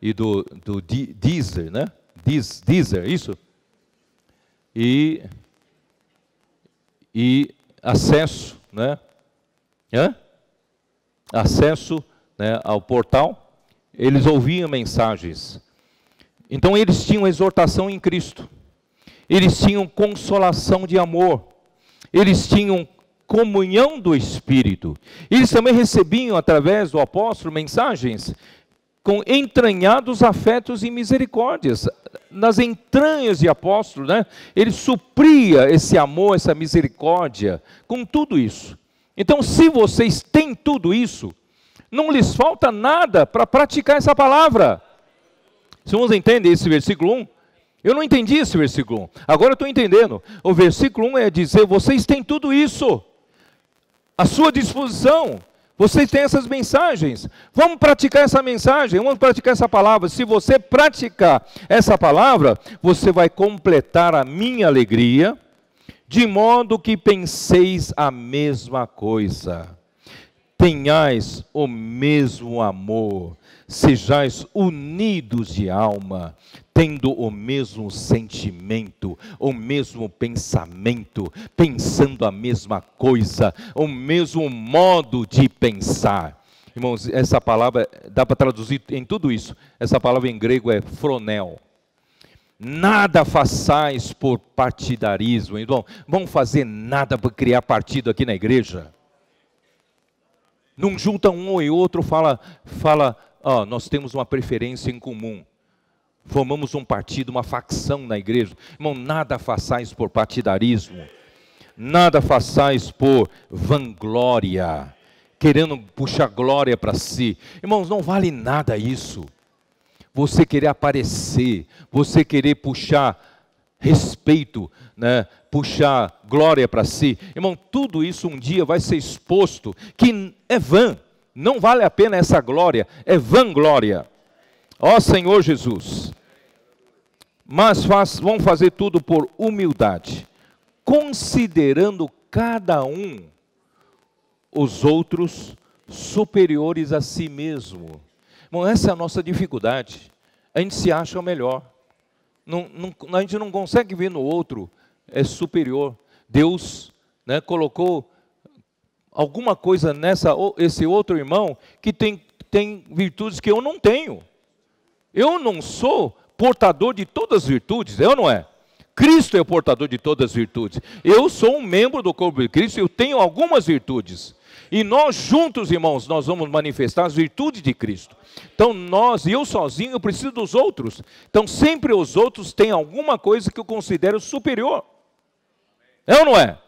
e do, do Deezer, né? Deezer, Deezer, isso? E, e acesso, né? Hã? Acesso né, ao portal, eles ouviam mensagens. Então eles tinham exortação em Cristo. Eles tinham consolação de amor. Eles tinham comunhão do Espírito. Eles também recebiam, através do apóstolo, mensagens com entranhados afetos e misericórdias. Nas entranhas de apóstolo, né? Ele supria esse amor, essa misericórdia, com tudo isso. Então, se vocês têm tudo isso, não lhes falta nada para praticar essa palavra. Se vocês entendem esse versículo 1, eu não entendi esse versículo 1. Agora eu estou entendendo. O versículo 1 é dizer: vocês têm tudo isso à sua disposição. Vocês têm essas mensagens. Vamos praticar essa mensagem, vamos praticar essa palavra. Se você praticar essa palavra, você vai completar a minha alegria, de modo que penseis a mesma coisa. Tenhais o mesmo amor, sejais unidos de alma, tendo o mesmo sentimento, o mesmo pensamento, pensando a mesma coisa, o mesmo modo de pensar. Irmãos, essa palavra dá para traduzir em tudo isso. Essa palavra em grego é fronel. Nada façais por partidarismo. Então, vão fazer nada para criar partido aqui na igreja. Não junta um e outro, fala, fala, ó, nós temos uma preferência em comum formamos um partido, uma facção na igreja. Irmão, nada façais por partidarismo, nada façais por vanglória, querendo puxar glória para si. Irmãos, não vale nada isso. Você querer aparecer, você querer puxar respeito, né? puxar glória para si. Irmão, tudo isso um dia vai ser exposto, que é vã. Não vale a pena essa glória, é vanglória. Ó Senhor Jesus. Mas faz, vão fazer tudo por humildade, considerando cada um os outros superiores a si mesmo. Bom, essa é a nossa dificuldade. A gente se acha o melhor. Não, não, a gente não consegue ver no outro é superior. Deus né, colocou alguma coisa nessa esse outro irmão que tem, tem virtudes que eu não tenho. Eu não sou portador de todas as virtudes, é ou não é? Cristo é o portador de todas as virtudes. Eu sou um membro do corpo de Cristo eu tenho algumas virtudes. E nós juntos, irmãos, nós vamos manifestar as virtudes de Cristo. Então nós, eu sozinho, eu preciso dos outros. Então sempre os outros têm alguma coisa que eu considero superior. É ou não é?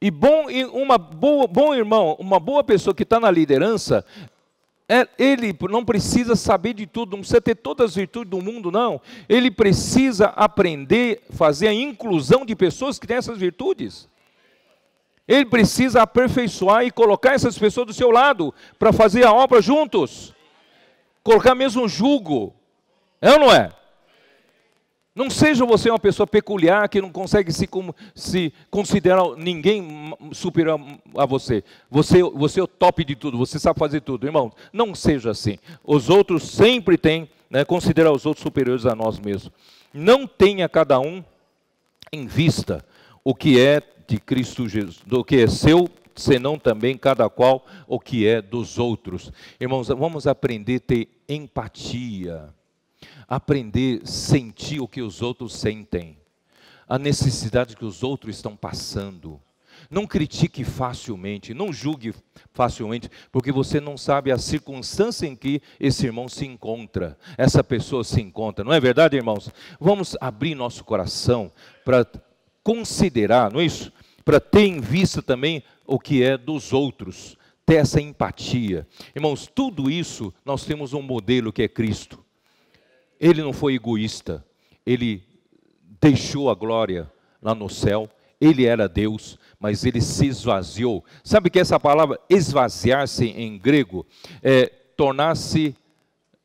E bom, uma boa, bom irmão, uma boa pessoa que está na liderança, é, ele não precisa saber de tudo, não precisa ter todas as virtudes do mundo, não. Ele precisa aprender, fazer a inclusão de pessoas que têm essas virtudes. Ele precisa aperfeiçoar e colocar essas pessoas do seu lado para fazer a obra juntos. Colocar mesmo um jugo. É ou não é? Não seja você uma pessoa peculiar que não consegue se, se considerar ninguém superior a você. você. Você é o top de tudo, você sabe fazer tudo. Irmão, não seja assim. Os outros sempre têm, né, considerar os outros superiores a nós mesmos. Não tenha cada um em vista o que é de Cristo Jesus, do que é seu, senão também cada qual o que é dos outros. Irmãos, vamos aprender a ter empatia aprender a sentir o que os outros sentem, a necessidade que os outros estão passando. Não critique facilmente, não julgue facilmente, porque você não sabe a circunstância em que esse irmão se encontra, essa pessoa se encontra. Não é verdade, irmãos? Vamos abrir nosso coração para considerar, não é isso? Para ter em vista também o que é dos outros, ter essa empatia. Irmãos, tudo isso nós temos um modelo que é Cristo. Ele não foi egoísta, ele deixou a glória lá no céu, ele era Deus, mas ele se esvaziou. Sabe que essa palavra esvaziar-se em grego é tornar-se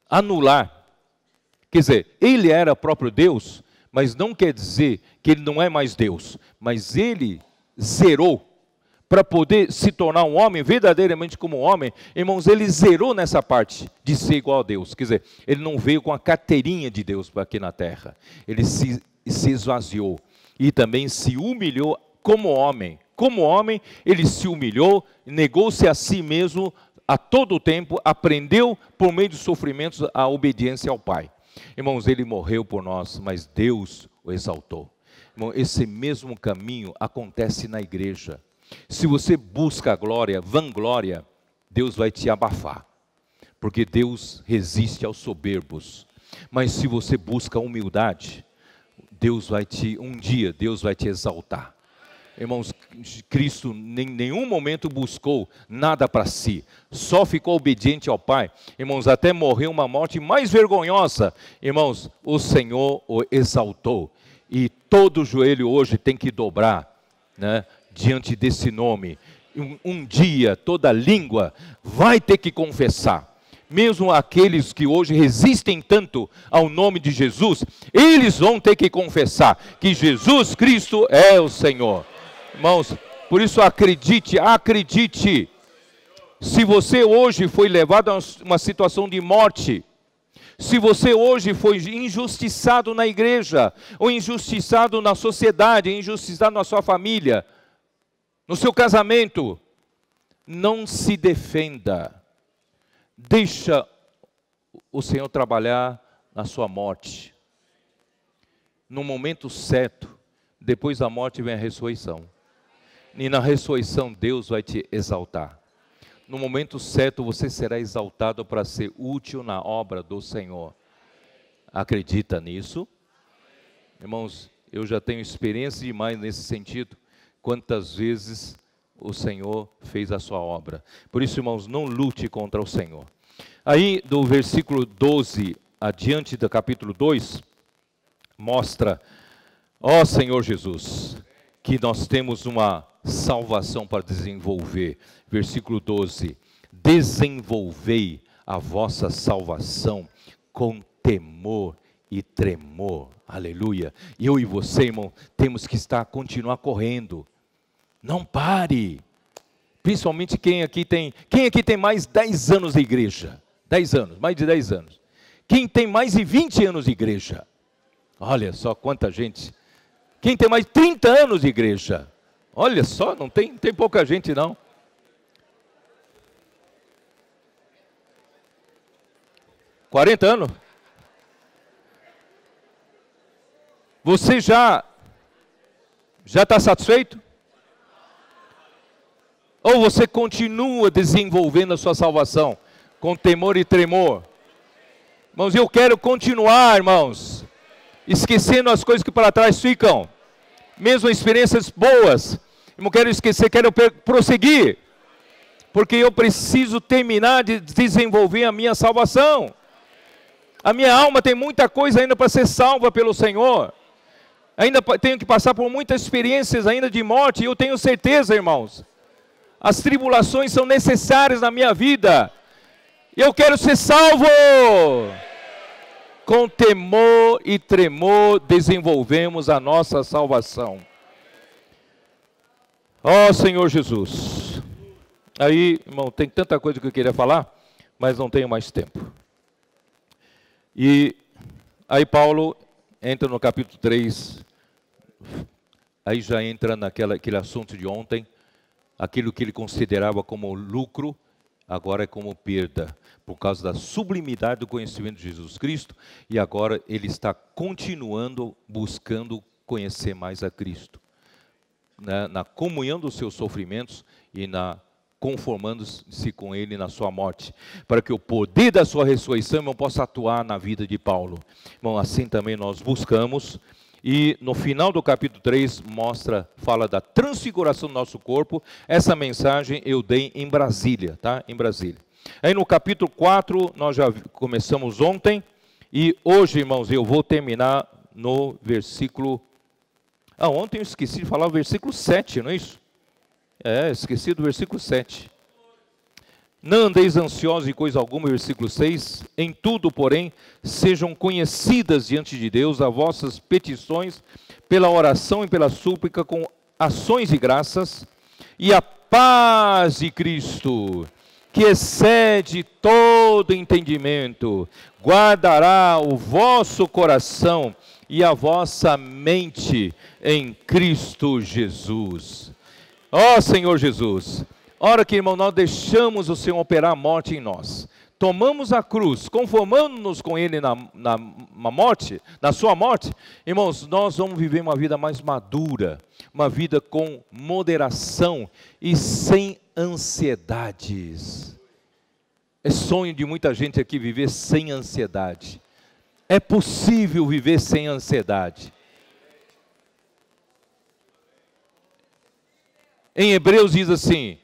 anular. Quer dizer, ele era próprio Deus, mas não quer dizer que ele não é mais Deus, mas ele zerou para poder se tornar um homem, verdadeiramente como homem, irmãos, ele zerou nessa parte de ser igual a Deus. Quer dizer, ele não veio com a carteirinha de Deus aqui na terra. Ele se, se esvaziou e também se humilhou como homem. Como homem, ele se humilhou, negou-se a si mesmo a todo o tempo, aprendeu por meio dos sofrimentos a obediência ao Pai. Irmãos, ele morreu por nós, mas Deus o exaltou. Irmão, esse mesmo caminho acontece na igreja. Se você busca glória, vanglória, Deus vai te abafar, porque Deus resiste aos soberbos. Mas se você busca humildade, Deus vai te, um dia, Deus vai te exaltar. Irmãos, Cristo em nenhum momento buscou nada para si, só ficou obediente ao Pai. Irmãos, até morreu uma morte mais vergonhosa. Irmãos, o Senhor o exaltou. E todo joelho hoje tem que dobrar né, diante desse nome. Um, um dia toda língua vai ter que confessar mesmo aqueles que hoje resistem tanto ao nome de Jesus, eles vão ter que confessar que Jesus Cristo é o Senhor. Irmãos, por isso acredite, acredite. Se você hoje foi levado a uma situação de morte, se você hoje foi injustiçado na igreja, ou injustiçado na sociedade, injustiçado na sua família, no seu casamento, não se defenda. Deixa o Senhor trabalhar na sua morte. No momento certo, depois da morte vem a ressurreição. E na ressurreição Deus vai te exaltar. No momento certo você será exaltado para ser útil na obra do Senhor. Acredita nisso? Irmãos, eu já tenho experiência demais nesse sentido. Quantas vezes o Senhor fez a sua obra. Por isso, irmãos, não lute contra o Senhor. Aí, do versículo 12 adiante do capítulo 2, mostra, ó Senhor Jesus, que nós temos uma salvação para desenvolver. Versículo 12: Desenvolvei a vossa salvação com temor e tremor. Aleluia. Eu e você, irmão, temos que estar continuar correndo. Não pare. Principalmente quem aqui tem, quem aqui tem mais 10 anos de igreja? 10 anos, mais de 10 anos. Quem tem mais de 20 anos de igreja? Olha só quanta gente. Quem tem mais de 30 anos de igreja? Olha só, não tem, tem pouca gente não. Quarenta anos? Você já já está satisfeito? Ou você continua desenvolvendo a sua salvação com temor e tremor? Irmãos, eu quero continuar, irmãos, esquecendo as coisas que para trás ficam, mesmo experiências boas, não quero esquecer, quero prosseguir. Porque eu preciso terminar de desenvolver a minha salvação. A minha alma tem muita coisa ainda para ser salva pelo Senhor. Ainda tenho que passar por muitas experiências ainda de morte, e eu tenho certeza, irmãos. As tribulações são necessárias na minha vida. Eu quero ser salvo. Com temor e tremor desenvolvemos a nossa salvação. Ó oh, Senhor Jesus. Aí, irmão, tem tanta coisa que eu queria falar, mas não tenho mais tempo. E aí Paulo entra no capítulo 3, aí já entra naquele aquele assunto de ontem, aquilo que ele considerava como lucro, agora é como perda, por causa da sublimidade do conhecimento de Jesus Cristo, e agora ele está continuando buscando conhecer mais a Cristo né, na comunhão dos seus sofrimentos e na conformando-se com ele na sua morte, para que o poder da sua ressurreição irmão, possa atuar na vida de Paulo. Irmão, assim também nós buscamos e no final do capítulo 3 mostra, fala da transfiguração do nosso corpo. Essa mensagem eu dei em Brasília, tá? Em Brasília. Aí no capítulo 4 nós já começamos ontem e hoje, irmãos, eu vou terminar no versículo ah, ontem eu esqueci de falar o versículo 7, não é isso? É, esqueci do versículo 7. Não andeis ansiosos em coisa alguma, versículo 6. Em tudo, porém, sejam conhecidas diante de Deus as vossas petições, pela oração e pela súplica, com ações e graças, e a paz de Cristo, que excede todo entendimento, guardará o vosso coração e a vossa mente em Cristo Jesus. Ó oh, Senhor Jesus, hora que, irmão, nós deixamos o Senhor operar a morte em nós, tomamos a cruz, conformando-nos com Ele na, na, na, morte, na sua morte, irmãos, nós vamos viver uma vida mais madura, uma vida com moderação e sem ansiedades. É sonho de muita gente aqui viver sem ansiedade. É possível viver sem ansiedade. Em Hebreus diz assim: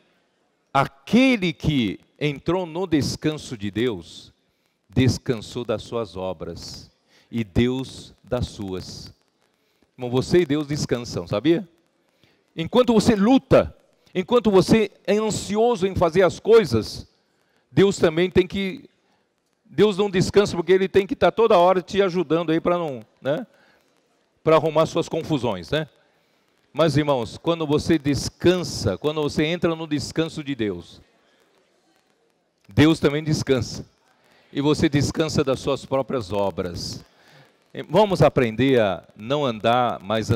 aquele que entrou no descanso de Deus, descansou das suas obras, e Deus das suas. Irmão, você e Deus descansam, sabia? Enquanto você luta, enquanto você é ansioso em fazer as coisas, Deus também tem que. Deus não descansa porque Ele tem que estar toda hora te ajudando aí para não, né? Para arrumar suas confusões, né? Mas irmãos, quando você descansa, quando você entra no descanso de Deus, Deus também descansa. E você descansa das suas próprias obras. Vamos aprender a não andar mais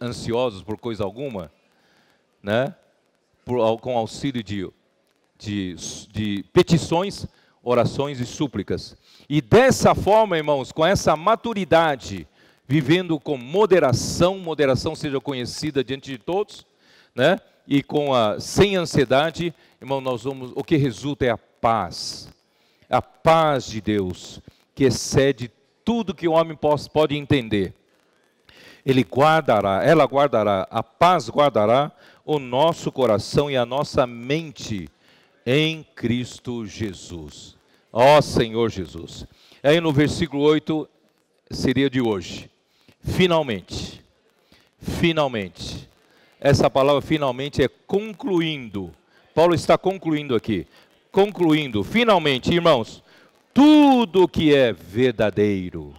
ansiosos por coisa alguma, né? Por, com auxílio de, de, de petições, orações e súplicas. E dessa forma, irmãos, com essa maturidade, vivendo com moderação, moderação seja conhecida diante de todos, né? E com a sem ansiedade, irmão, nós vamos, o que resulta é a paz. A paz de Deus, que excede tudo que o homem pode entender. Ele guardará, ela guardará, a paz guardará o nosso coração e a nossa mente em Cristo Jesus. Ó Senhor Jesus. Aí no versículo 8 seria de hoje. Finalmente. Finalmente. Essa palavra finalmente é concluindo. Paulo está concluindo aqui concluindo, finalmente, irmãos, tudo que é verdadeiro,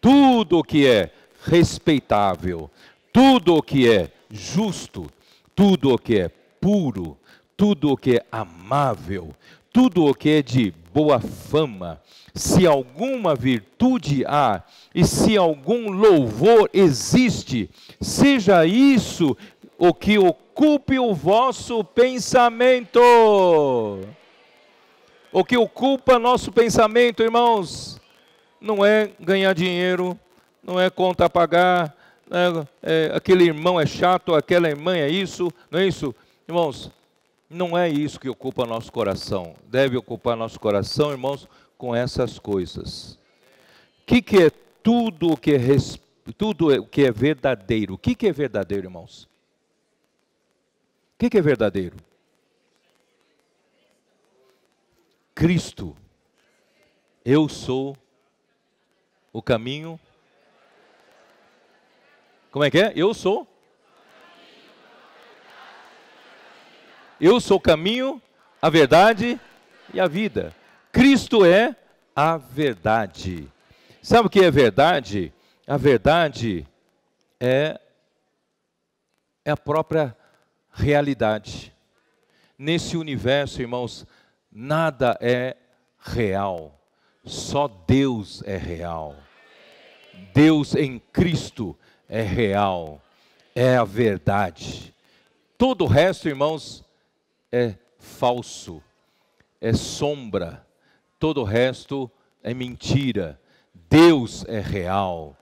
tudo que é respeitável, tudo o que é justo, tudo o que é puro, tudo o que é amável, tudo o que é de boa fama, se alguma virtude há e se algum louvor existe, seja isso o que ocupe o vosso pensamento. O que ocupa nosso pensamento, irmãos, não é ganhar dinheiro, não é conta a pagar, é, é, aquele irmão é chato, aquela irmã é isso, não é isso? Irmãos, não é isso que ocupa nosso coração. Deve ocupar nosso coração, irmãos, com essas coisas. O que, que é tudo o que é, tudo o que é verdadeiro? O que, que é verdadeiro, irmãos? O que, que é verdadeiro? Cristo. Eu sou o caminho. Como é que é? Eu sou. Eu sou o caminho, a verdade e a vida. Cristo é a verdade. Sabe o que é verdade? A verdade é, é a própria realidade. Nesse universo, irmãos, Nada é real, só Deus é real. Deus em Cristo é real, é a verdade. Todo o resto, irmãos, é falso, é sombra, todo o resto é mentira. Deus é real,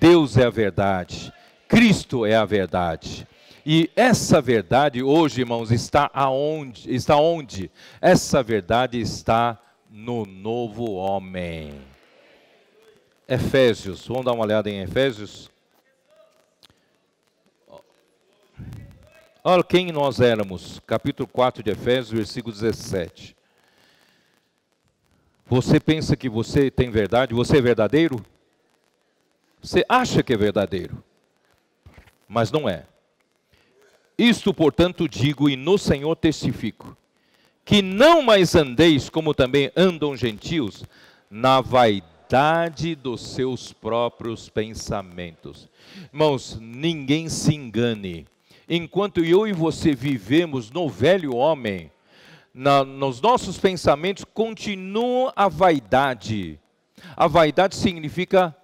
Deus é a verdade, Cristo é a verdade. E essa verdade hoje, irmãos, está aonde? Está onde? Essa verdade está no novo homem. Efésios, vamos dar uma olhada em Efésios. Olha quem nós éramos, capítulo 4 de Efésios, versículo 17. Você pensa que você tem verdade, você é verdadeiro? Você acha que é verdadeiro, mas não é. Isto, portanto, digo e no Senhor testifico, que não mais andeis como também andam gentios, na vaidade dos seus próprios pensamentos. Irmãos, ninguém se engane. Enquanto eu e você vivemos no velho homem, na, nos nossos pensamentos continua a vaidade. A vaidade significa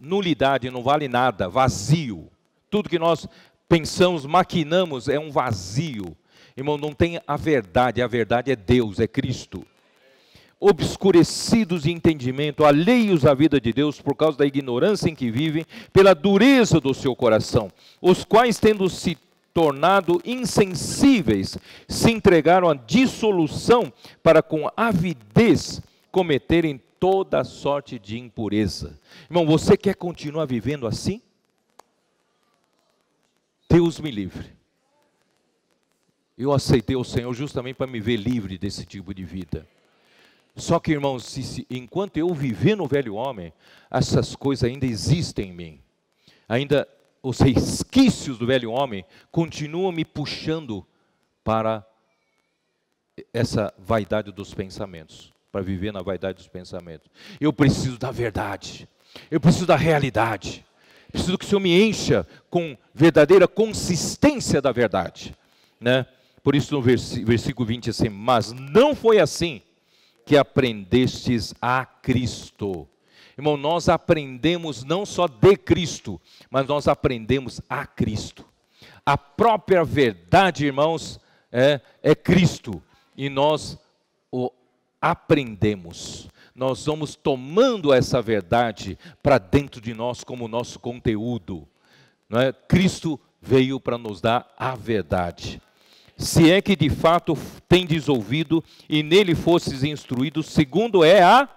nulidade, não vale nada, vazio. Tudo que nós pensamos, maquinamos, é um vazio. Irmão, não tem a verdade, a verdade é Deus, é Cristo. Obscurecidos de entendimento, alheios à vida de Deus por causa da ignorância em que vivem, pela dureza do seu coração, os quais, tendo se tornado insensíveis, se entregaram à dissolução para com avidez cometerem toda sorte de impureza. Irmão, você quer continuar vivendo assim? Deus me livre. Eu aceitei o Senhor justamente para me ver livre desse tipo de vida. Só que, irmãos, enquanto eu viver no velho homem, essas coisas ainda existem em mim. Ainda os resquícios do velho homem continuam me puxando para essa vaidade dos pensamentos, para viver na vaidade dos pensamentos. Eu preciso da verdade. Eu preciso da realidade. Preciso que o Senhor me encha com verdadeira consistência da verdade, né? Por isso no versículo 20 assim, mas não foi assim que aprendestes a Cristo. Irmão, nós aprendemos não só de Cristo, mas nós aprendemos a Cristo. A própria verdade, irmãos, é, é Cristo. E nós o aprendemos. Nós vamos tomando essa verdade para dentro de nós como nosso conteúdo. Não é? Cristo veio para nos dar a verdade se é que de fato tendes ouvido e nele fostes instruídos, segundo é a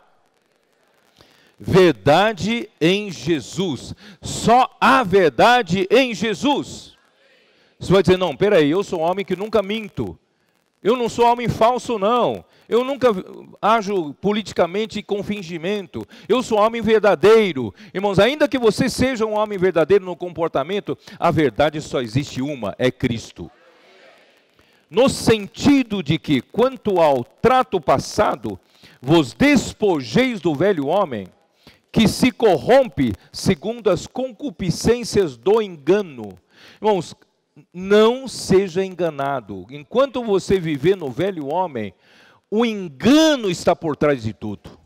verdade em Jesus. Só a verdade em Jesus. Você vai dizer, não, peraí, eu sou um homem que nunca minto. Eu não sou homem falso, não. Eu nunca ajo politicamente com fingimento. Eu sou homem verdadeiro. Irmãos, ainda que você seja um homem verdadeiro no comportamento, a verdade só existe uma: é Cristo no sentido de que, quanto ao trato passado, vos despojeis do velho homem, que se corrompe segundo as concupiscências do engano. Irmãos, não seja enganado. Enquanto você viver no velho homem, o engano está por trás de tudo.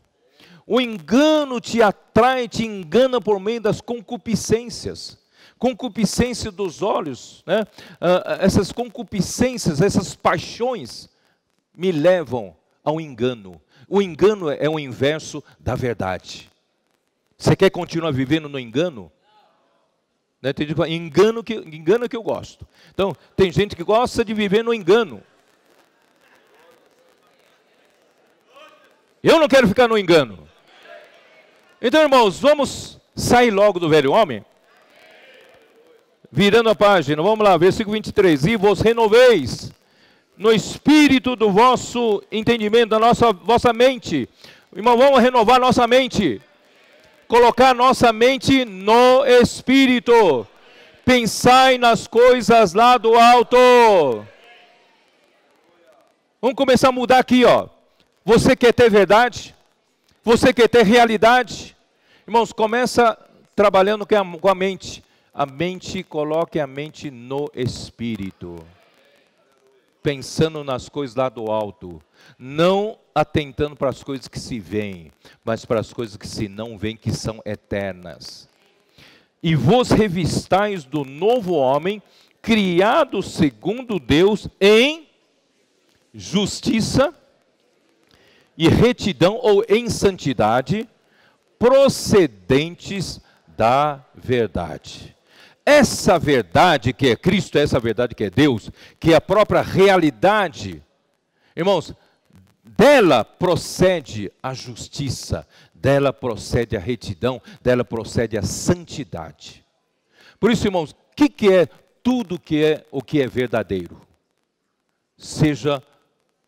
O engano te atrai, te engana por meio das concupiscências concupiscência dos olhos, né? Ah, essas concupiscências, essas paixões me levam ao engano. O engano é o inverso da verdade. Você quer continuar vivendo no engano? Né? Tem gente engano que, engano que eu gosto. Então, tem gente que gosta de viver no engano. Eu não quero ficar no engano. Então, irmãos, vamos sair logo do velho homem Virando a página, vamos lá, versículo 23. E vos renoveis no espírito do vosso entendimento, da nossa vossa mente. Irmão, vamos renovar nossa mente. Colocar nossa mente no espírito. Pensai nas coisas lá do alto. Vamos começar a mudar aqui, ó. Você quer ter verdade? Você quer ter realidade? Irmãos, começa trabalhando com a mente a mente, coloque a mente no espírito, pensando nas coisas lá do alto, não atentando para as coisas que se veem, mas para as coisas que se não veem, que são eternas. E vos revistais do novo homem, criado segundo Deus em justiça e retidão ou em santidade, procedentes da verdade. Essa verdade que é Cristo, essa verdade que é Deus, que é a própria realidade, irmãos, dela procede a justiça, dela procede a retidão, dela procede a santidade. Por isso, irmãos, o que, que é tudo que é o que é verdadeiro? Seja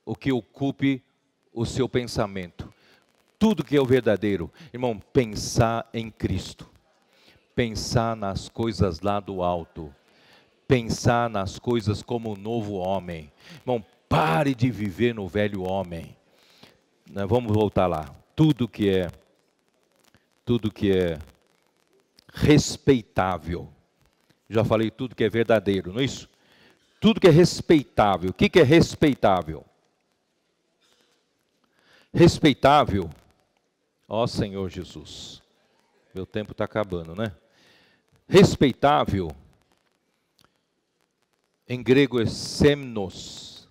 o que ocupe o seu pensamento. Tudo que é o verdadeiro, irmão, pensar em Cristo pensar nas coisas lá do alto, pensar nas coisas como o novo homem. Irmão, pare de viver no velho homem. Né, vamos voltar lá. Tudo que é, tudo que é respeitável. Já falei tudo que é verdadeiro, não é isso? Tudo que é respeitável. O que, que é respeitável? Respeitável, ó Senhor Jesus. Meu tempo está acabando, né? Respeitável, em grego é semnos,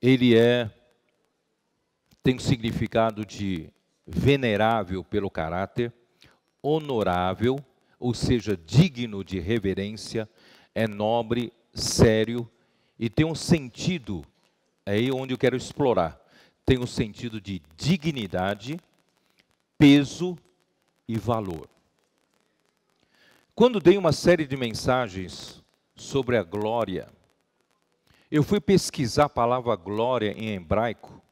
ele é tem o significado de venerável pelo caráter, honorável, ou seja, digno de reverência, é nobre, sério e tem um sentido, é aí onde eu quero explorar, tem um sentido de dignidade, peso e valor. Quando dei uma série de mensagens sobre a glória, eu fui pesquisar a palavra glória em hebraico,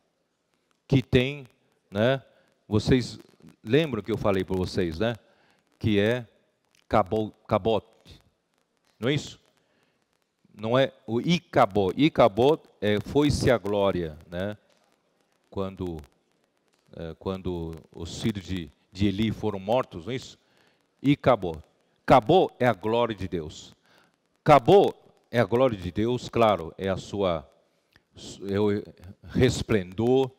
que tem, né? Vocês lembram que eu falei para vocês, né? Que é cabot, não é isso? Não é o icabot. Icabot é foi-se a glória, né? Quando, é, quando os filhos de, de Eli foram mortos, não é isso? Icabot. Acabou é a glória de Deus. Acabou é a glória de Deus, claro, é a sua é resplendor,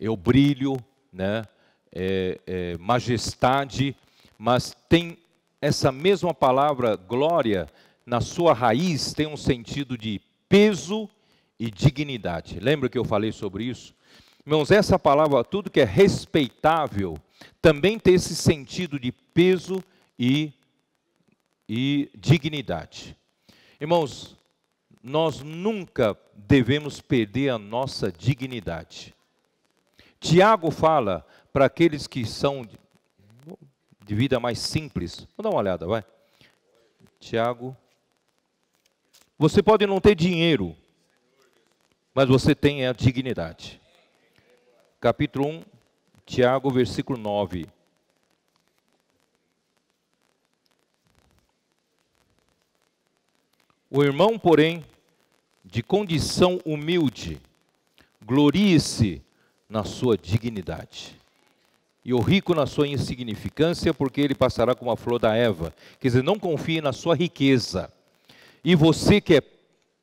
é o brilho, né? É, é majestade, mas tem essa mesma palavra glória na sua raiz tem um sentido de peso e dignidade. Lembra que eu falei sobre isso? Irmãos, essa palavra, tudo que é respeitável, também tem esse sentido de peso e e dignidade. Irmãos, nós nunca devemos perder a nossa dignidade. Tiago fala para aqueles que são de vida mais simples. Vamos dar uma olhada, vai. Tiago. Você pode não ter dinheiro, mas você tem a dignidade. Capítulo 1, Tiago, versículo 9. O irmão, porém, de condição humilde, glorie-se na sua dignidade. E o rico na sua insignificância, porque ele passará como a flor da Eva. Quer dizer, não confie na sua riqueza. E você que é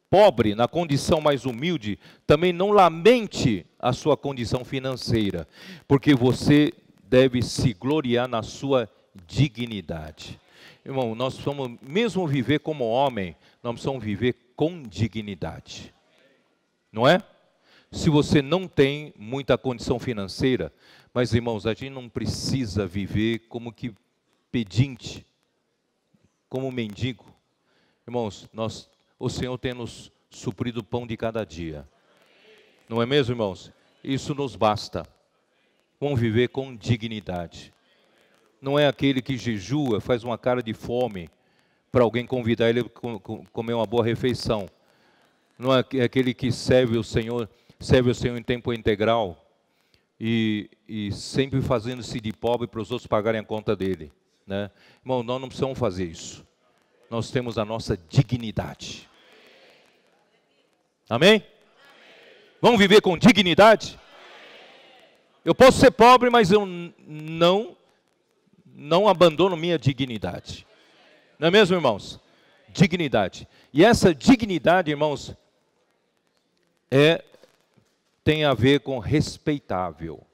pobre, na condição mais humilde, também não lamente a sua condição financeira, porque você deve se gloriar na sua dignidade. Irmão, nós somos, mesmo viver como homem, nós precisamos viver com dignidade. Não é? Se você não tem muita condição financeira, mas irmãos, a gente não precisa viver como que pedinte, como mendigo. Irmãos, nós, o Senhor tem nos suprido o pão de cada dia. Não é mesmo, irmãos? Isso nos basta. Vamos viver com dignidade. Não é aquele que jejua, faz uma cara de fome, para alguém convidar ele a comer uma boa refeição. Não é, é aquele que serve o Senhor, serve o Senhor em tempo integral e, e sempre fazendo-se de pobre para os outros pagarem a conta dele. Né? Irmão, nós não precisamos fazer isso. Nós temos a nossa dignidade. Amém? Vamos viver com dignidade? Eu posso ser pobre, mas eu não não abandono minha dignidade. Não é mesmo, irmãos? Dignidade. E essa dignidade, irmãos, é tem a ver com respeitável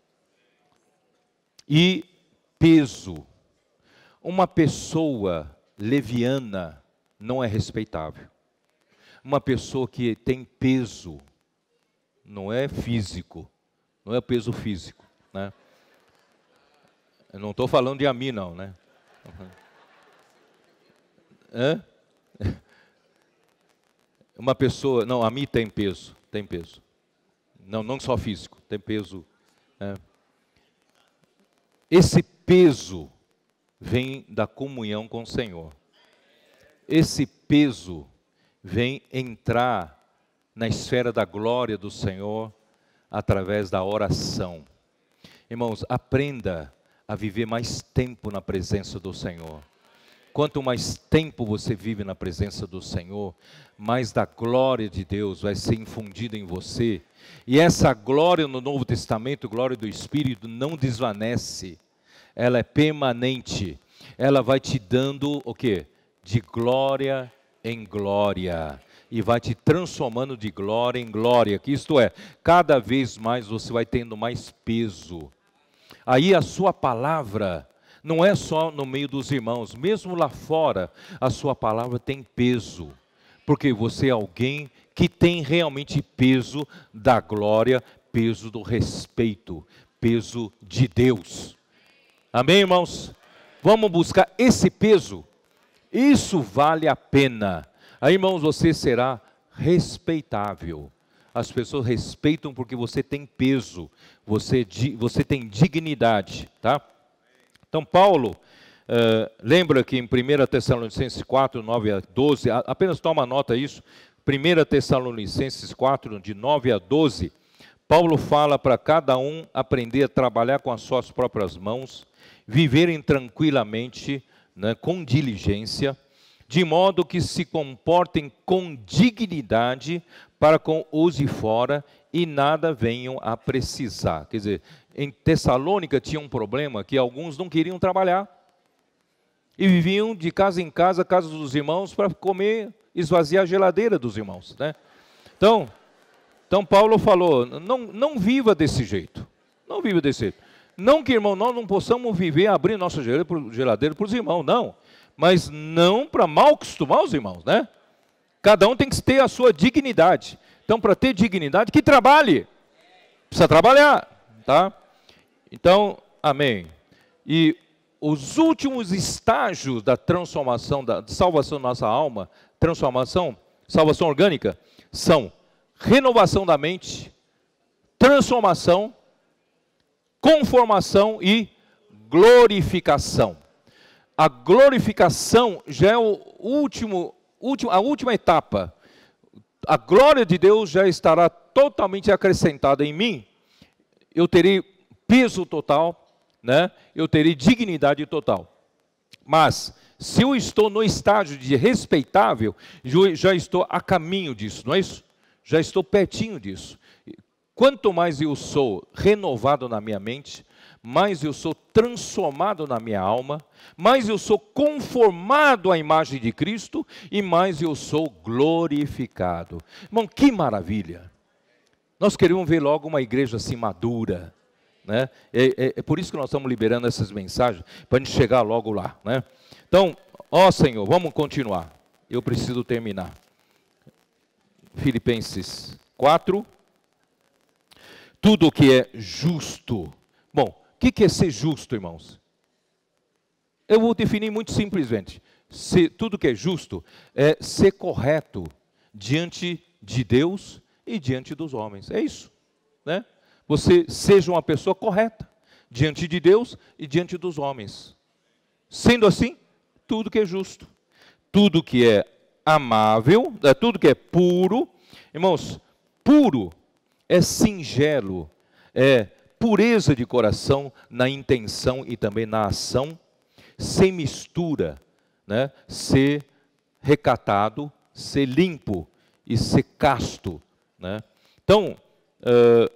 e peso. Uma pessoa leviana não é respeitável. Uma pessoa que tem peso não é físico, não é peso físico, né? Eu não estou falando de a mim, não, né? Uhum. Hã? [LAUGHS] Uma pessoa, não, a mim tem peso, tem peso. Não, não só físico, tem peso. Né? Esse peso vem da comunhão com o Senhor. Esse peso vem entrar na esfera da glória do Senhor através da oração. Irmãos, aprenda a viver mais tempo na presença do Senhor. Quanto mais tempo você vive na presença do Senhor, mais da glória de Deus vai ser infundida em você. E essa glória no Novo Testamento, glória do Espírito, não desvanece. Ela é permanente. Ela vai te dando o quê? De glória em glória e vai te transformando de glória em glória, que isto é, cada vez mais você vai tendo mais peso. Aí a sua palavra não é só no meio dos irmãos, mesmo lá fora, a sua palavra tem peso, porque você é alguém que tem realmente peso da glória, peso do respeito, peso de Deus. Amém, irmãos? Vamos buscar esse peso. Isso vale a pena. Aí, irmãos, você será respeitável. As pessoas respeitam porque você tem peso, você, você tem dignidade, tá? Então, Paulo, uh, lembra que em 1 Tessalonicenses 4, 9 a 12, apenas toma nota isso, 1 Tessalonicenses 4, de 9 a 12, Paulo fala para cada um aprender a trabalhar com as suas próprias mãos, viverem tranquilamente, né, com diligência, de modo que se comportem com dignidade para com os de fora e nada venham a precisar. Quer dizer, em Tessalônica tinha um problema que alguns não queriam trabalhar e viviam de casa em casa, casa dos irmãos, para comer, esvaziar a geladeira dos irmãos. Né? Então, então Paulo falou: não, não viva desse jeito. Não viva desse jeito. Não que, irmão, nós não possamos viver abrir nossa geladeira para os irmãos, não mas não para mal acostumar os irmãos, né? Cada um tem que ter a sua dignidade. Então, para ter dignidade, que trabalhe. Precisa trabalhar, tá? Então, amém. E os últimos estágios da transformação, da salvação da nossa alma, transformação, salvação orgânica, são renovação da mente, transformação, conformação e glorificação a glorificação já é o último, último, a última etapa. A glória de Deus já estará totalmente acrescentada em mim. Eu terei peso total, né? Eu terei dignidade total. Mas se eu estou no estágio de respeitável, já estou a caminho disso, não é isso? Já estou pertinho disso. Quanto mais eu sou renovado na minha mente, mais eu sou transformado na minha alma, mais eu sou conformado à imagem de Cristo e mais eu sou glorificado. Irmão, que maravilha! Nós queremos ver logo uma igreja assim madura, né? É, é, é por isso que nós estamos liberando essas mensagens, para a gente chegar logo lá, né? Então, ó Senhor, vamos continuar. Eu preciso terminar. Filipenses 4. Tudo que é justo. O que é ser justo, irmãos? Eu vou definir muito simplesmente. Tudo que é justo é ser correto diante de Deus e diante dos homens. É isso. Né? Você seja uma pessoa correta diante de Deus e diante dos homens. Sendo assim, tudo que é justo, tudo que é amável, é tudo que é puro, irmãos, puro é singelo, é pureza de coração na intenção e também na ação, sem mistura, né? ser recatado, ser limpo e ser casto. Né? Então, uh,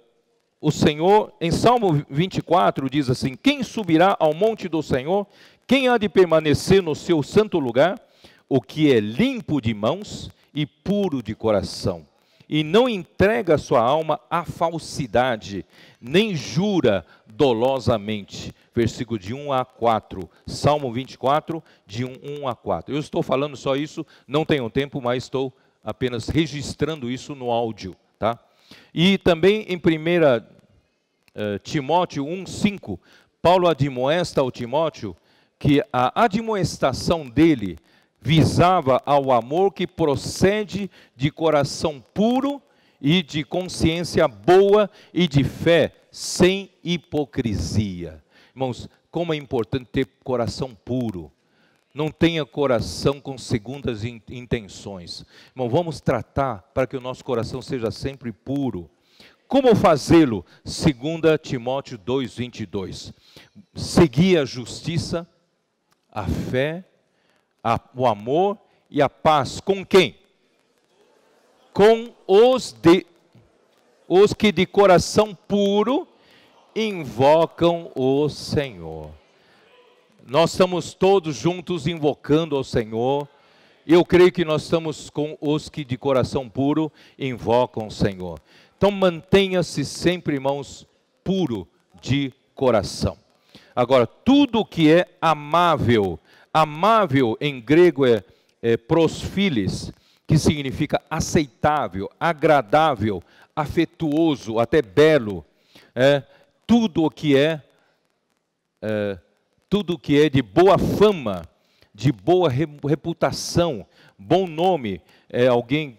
o Senhor, em Salmo 24, diz assim: Quem subirá ao monte do Senhor? Quem há de permanecer no seu santo lugar? O que é limpo de mãos e puro de coração e não entrega sua alma à falsidade, nem jura dolosamente. Versículo de 1 a 4, Salmo 24, de 1 a 4. Eu estou falando só isso, não tenho tempo, mas estou apenas registrando isso no áudio. Tá? E também em 1 uh, eh, Timóteo 1, 5, Paulo admoesta ao Timóteo que a admoestação dele visava ao amor que procede de coração puro e de consciência boa e de fé sem hipocrisia. Irmãos, como é importante ter coração puro. Não tenha coração com segundas intenções. Irmão, vamos tratar para que o nosso coração seja sempre puro. Como fazê-lo? 2 Timóteo 2:22. Seguir a justiça, a fé a, o amor e a paz com quem? Com os, de, os que de coração puro invocam o Senhor. Nós estamos todos juntos invocando ao Senhor. Eu creio que nós estamos com os que de coração puro invocam o Senhor. Então mantenha-se sempre, irmãos, puro de coração. Agora, tudo que é amável, Amável em grego é, é que significa aceitável, agradável, afetuoso, até belo. É, tudo o que é, é tudo que é de boa fama, de boa reputação, bom nome, é alguém,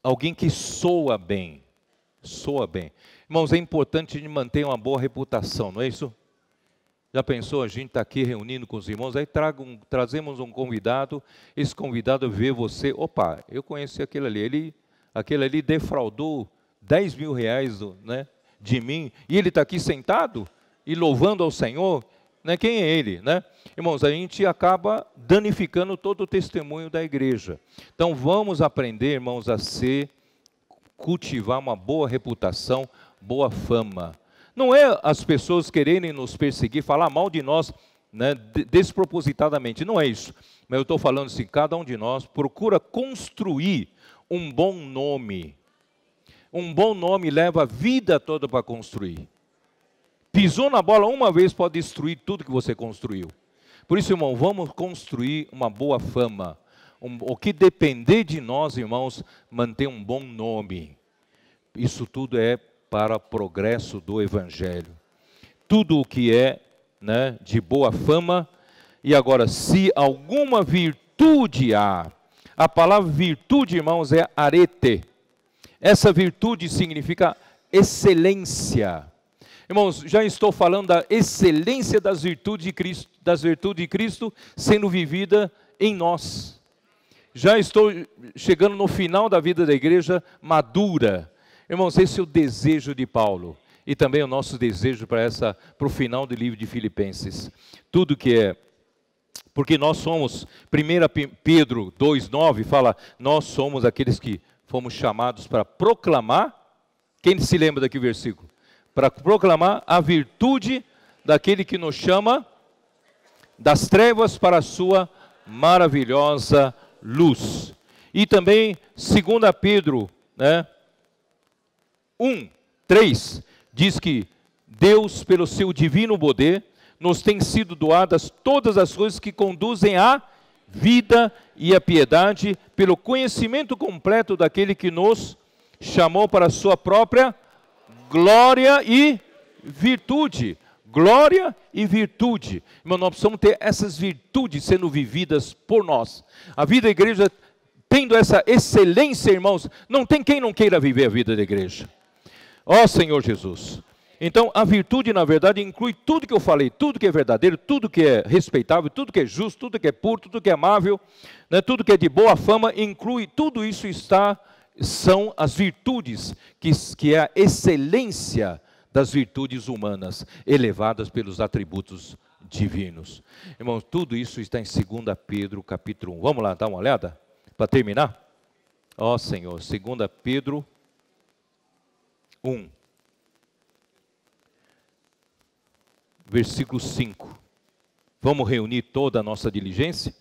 alguém que soa bem, soa bem. Irmãos, é importante a gente manter uma boa reputação, não é isso? Já pensou, a gente está aqui reunindo com os irmãos, aí um, trazemos um convidado, esse convidado vê você, opa, eu conheci aquele ali, ele, aquele ali defraudou 10 mil reais né, de mim, e ele está aqui sentado e louvando ao Senhor, né, quem é ele? Né? Irmãos, a gente acaba danificando todo o testemunho da igreja. Então vamos aprender, irmãos, a ser, cultivar uma boa reputação, boa fama. Não é as pessoas quererem nos perseguir, falar mal de nós né, despropositadamente, não é isso. Mas eu estou falando assim, cada um de nós procura construir um bom nome. Um bom nome leva a vida toda para construir. Pisou na bola uma vez pode destruir tudo que você construiu. Por isso, irmão, vamos construir uma boa fama. Um, o que depender de nós, irmãos, manter um bom nome. Isso tudo é para progresso do Evangelho. Tudo o que é né, de boa fama. E agora, se alguma virtude há, a palavra virtude, irmãos, é arete. Essa virtude significa excelência. Irmãos, já estou falando da excelência das virtudes de Cristo, das virtudes de Cristo sendo vivida em nós. Já estou chegando no final da vida da igreja madura, Irmãos, esse é o desejo de Paulo e também o nosso desejo para essa para o final do livro de Filipenses. Tudo que é porque nós somos, 1 Pedro 2,9 fala, nós somos aqueles que fomos chamados para proclamar, quem se lembra daqui o versículo? Para proclamar a virtude daquele que nos chama das trevas para a sua maravilhosa luz. E também, 2 Pedro, né, 1, 3, diz que Deus, pelo seu divino poder, nos tem sido doadas todas as coisas que conduzem à vida e à piedade, pelo conhecimento completo daquele que nos chamou para a sua própria glória e virtude. Glória e virtude. Irmão, nós precisamos ter essas virtudes sendo vividas por nós. A vida da igreja, tendo essa excelência, irmãos, não tem quem não queira viver a vida da igreja. Ó Senhor Jesus. Então, a virtude, na verdade, inclui tudo que eu falei, tudo que é verdadeiro, tudo que é respeitável, tudo que é justo, tudo que é puro, tudo que é amável, né, tudo que é de boa fama, inclui, tudo isso está, são as virtudes, que, que é a excelência das virtudes humanas, elevadas pelos atributos divinos. Irmãos, tudo isso está em 2 Pedro, capítulo 1. Vamos lá dar uma olhada? Para terminar? Ó Senhor, 2 Pedro 1, versículo 5. Vamos reunir toda a nossa diligência?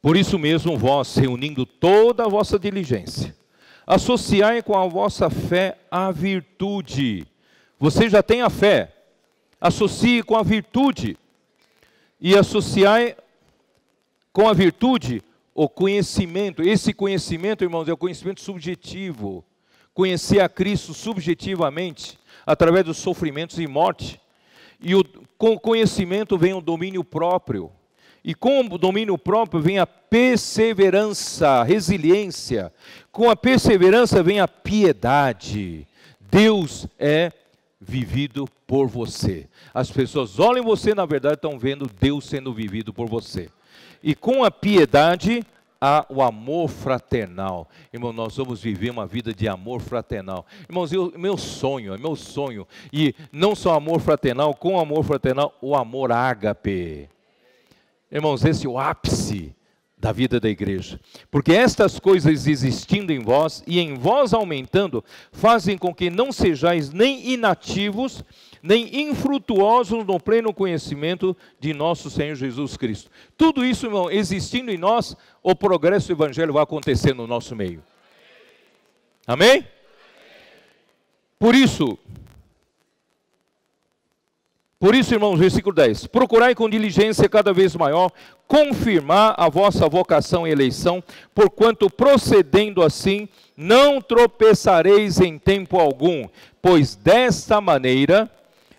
Por isso mesmo, vós, reunindo toda a vossa diligência, associai com a vossa fé a virtude. Você já tem a fé, associe com a virtude, e associai com a virtude o conhecimento. Esse conhecimento, irmãos, é o conhecimento subjetivo conhecer a Cristo subjetivamente, através dos sofrimentos e morte. E o, com o conhecimento vem o domínio próprio. E com o domínio próprio vem a perseverança, a resiliência. Com a perseverança vem a piedade. Deus é vivido por você. As pessoas olham você, na verdade, estão vendo Deus sendo vivido por você. E com a piedade há o amor fraternal. Irmão, nós vamos viver uma vida de amor fraternal. Irmãos, eu, meu sonho, é meu sonho, e não só amor fraternal, com amor fraternal, o amor ágape. Irmãos, esse é o ápice da vida da igreja. Porque estas coisas existindo em vós e em vós aumentando, fazem com que não sejais nem inativos, nem infrutuosos no pleno conhecimento de nosso Senhor Jesus Cristo. Tudo isso, irmão, existindo em nós, o progresso do Evangelho vai acontecer no nosso meio. Amém? Por isso, Por isso, irmãos, versículo 10: Procurai com diligência cada vez maior confirmar a vossa vocação e eleição, porquanto procedendo assim não tropeçareis em tempo algum, pois desta maneira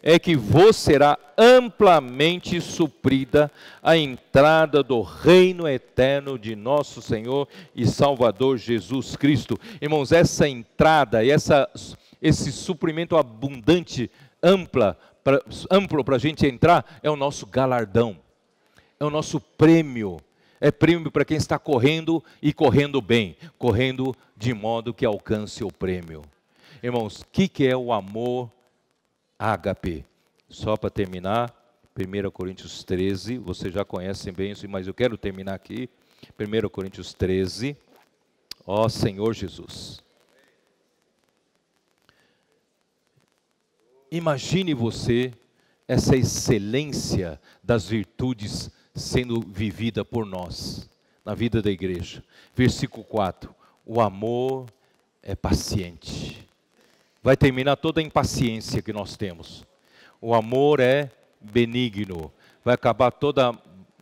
é que vos será amplamente suprida a entrada do reino eterno de nosso Senhor e Salvador Jesus Cristo. Irmãos, essa entrada e essa, esse suprimento abundante, ampla, pra, amplo para a gente entrar, é o nosso galardão, é o nosso prêmio. É prêmio para quem está correndo e correndo bem, correndo de modo que alcance o prêmio. Irmãos, o que, que é o amor ágape? Só para terminar, 1 Coríntios 13, vocês já conhecem bem isso, mas eu quero terminar aqui. 1 Coríntios 13, ó Senhor Jesus. Imagine você essa excelência das virtudes sendo vivida por nós na vida da igreja. Versículo 4: O amor é paciente. Vai terminar toda a impaciência que nós temos. O amor é benigno. Vai acabar toda a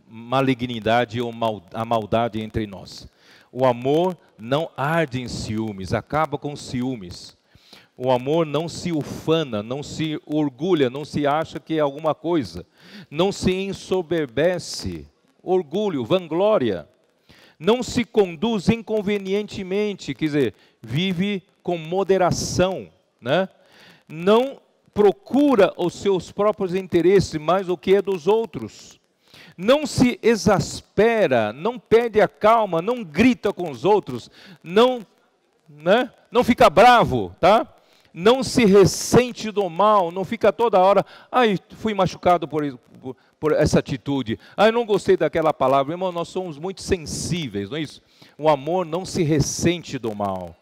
malignidade ou mal, a maldade entre nós. O amor não arde em ciúmes, acaba com ciúmes. O amor não se ufana, não se orgulha, não se acha que é alguma coisa, não se ensoberbece, orgulho, vanglória, não se conduz inconvenientemente, quer dizer, vive com moderação, né? não procura os seus próprios interesses mais o que é dos outros, não se exaspera, não perde a calma, não grita com os outros, não, né? não fica bravo, tá? não se ressente do mal, não fica toda hora, ai, fui machucado por, por, por essa atitude, ai, não gostei daquela palavra. Irmão, nós somos muito sensíveis, não é isso? O amor não se ressente do mal,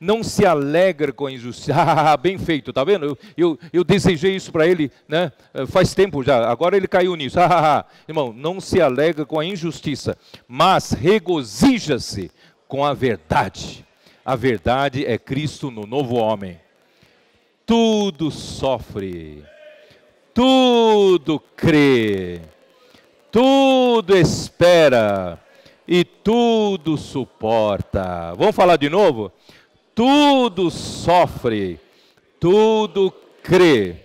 não se alegra com a [LAUGHS] injustiça. Ah, bem feito, tá vendo? Eu, eu, eu desejei isso para ele, né? Faz tempo já, agora ele caiu nisso. [LAUGHS] Ah, Irmão, não se alegra com a injustiça, mas regozija-se com a verdade. A verdade é Cristo no novo homem tudo sofre, tudo crê, tudo espera e tudo suporta. Vamos falar de novo? Tudo sofre, tudo crê,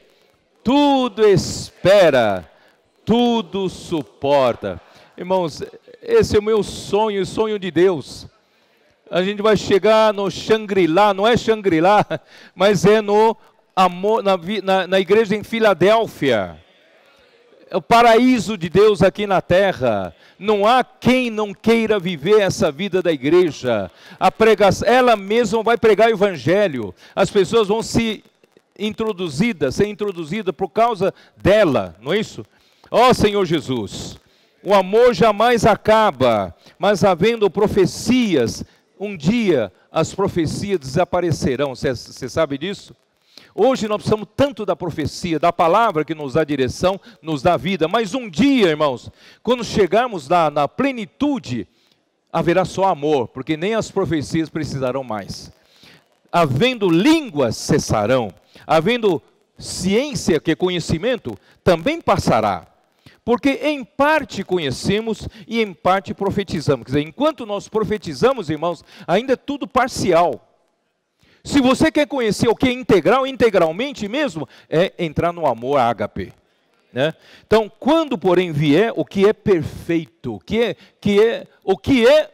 tudo espera, tudo suporta. Irmãos, esse é o meu sonho, o sonho de Deus. A gente vai chegar no Shangri-La, não é Shangri-La, [LAUGHS] mas é no amor, na, na, na igreja em Filadélfia. É o paraíso de Deus aqui na terra. Não há quem não queira viver essa vida da igreja. A pregação, ela mesma vai pregar o evangelho. As pessoas vão se introduzidas, ser introduzidas por causa dela, não é isso? Ó oh, Senhor Jesus, o amor jamais acaba, mas havendo profecias, um dia as profecias desaparecerão. Você sabe disso? Hoje nós precisamos tanto da profecia, da palavra que nos dá direção, nos dá vida, mas um dia, irmãos, quando chegarmos na, na plenitude, haverá só amor, porque nem as profecias precisarão mais. Havendo línguas cessarão, havendo ciência, que é conhecimento, também passará. Porque em parte conhecemos e em parte profetizamos. Quer dizer, enquanto nós profetizamos, irmãos, ainda é tudo parcial. Se você quer conhecer o que é integral, integralmente mesmo, é entrar no amor ágape. Né? Então, quando porém vier o que é perfeito, o que é, que é, o que é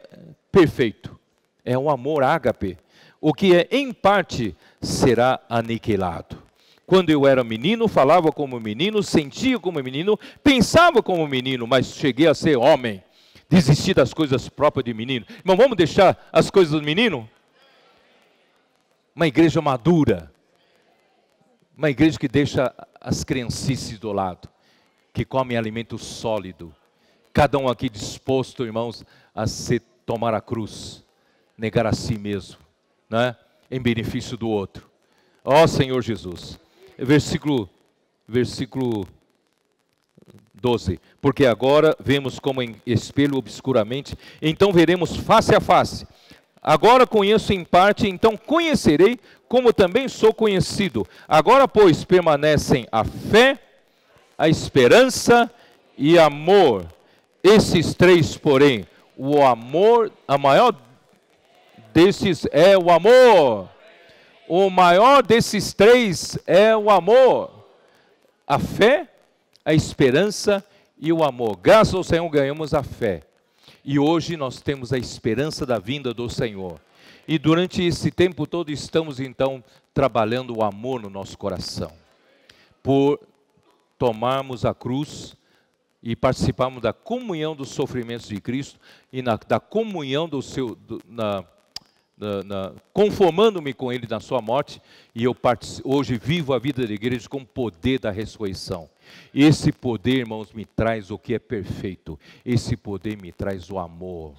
perfeito, é o amor ágape. O que é em parte será aniquilado. Quando eu era menino, falava como menino, sentia como menino, pensava como menino, mas cheguei a ser homem. Desisti das coisas próprias de menino. Irmão, vamos deixar as coisas do menino? Uma igreja madura, uma igreja que deixa as criancices do lado, que come alimento sólido, cada um aqui disposto, irmãos, a se tomar a cruz, negar a si mesmo, né? em benefício do outro. Ó Senhor Jesus, versículo, versículo 12. Porque agora vemos como em espelho obscuramente, então veremos face a face. Agora conheço em parte, então conhecerei como também sou conhecido. Agora, pois, permanecem a fé, a esperança e amor. Esses três, porém, o amor, a maior desses é o amor. O maior desses três é o amor. A fé, a esperança e o amor. Graças ao Senhor ganhamos a fé. E hoje nós temos a esperança da vinda do Senhor. E durante esse tempo todo estamos então trabalhando o amor no nosso coração. Por tomarmos a cruz e participarmos da comunhão dos sofrimentos de Cristo e na, da comunhão do seu, do, na, conformando-me com Ele na sua morte, e eu hoje vivo a vida da igreja com o poder da ressurreição. Esse poder, irmãos, me traz o que é perfeito. Esse poder me traz o amor.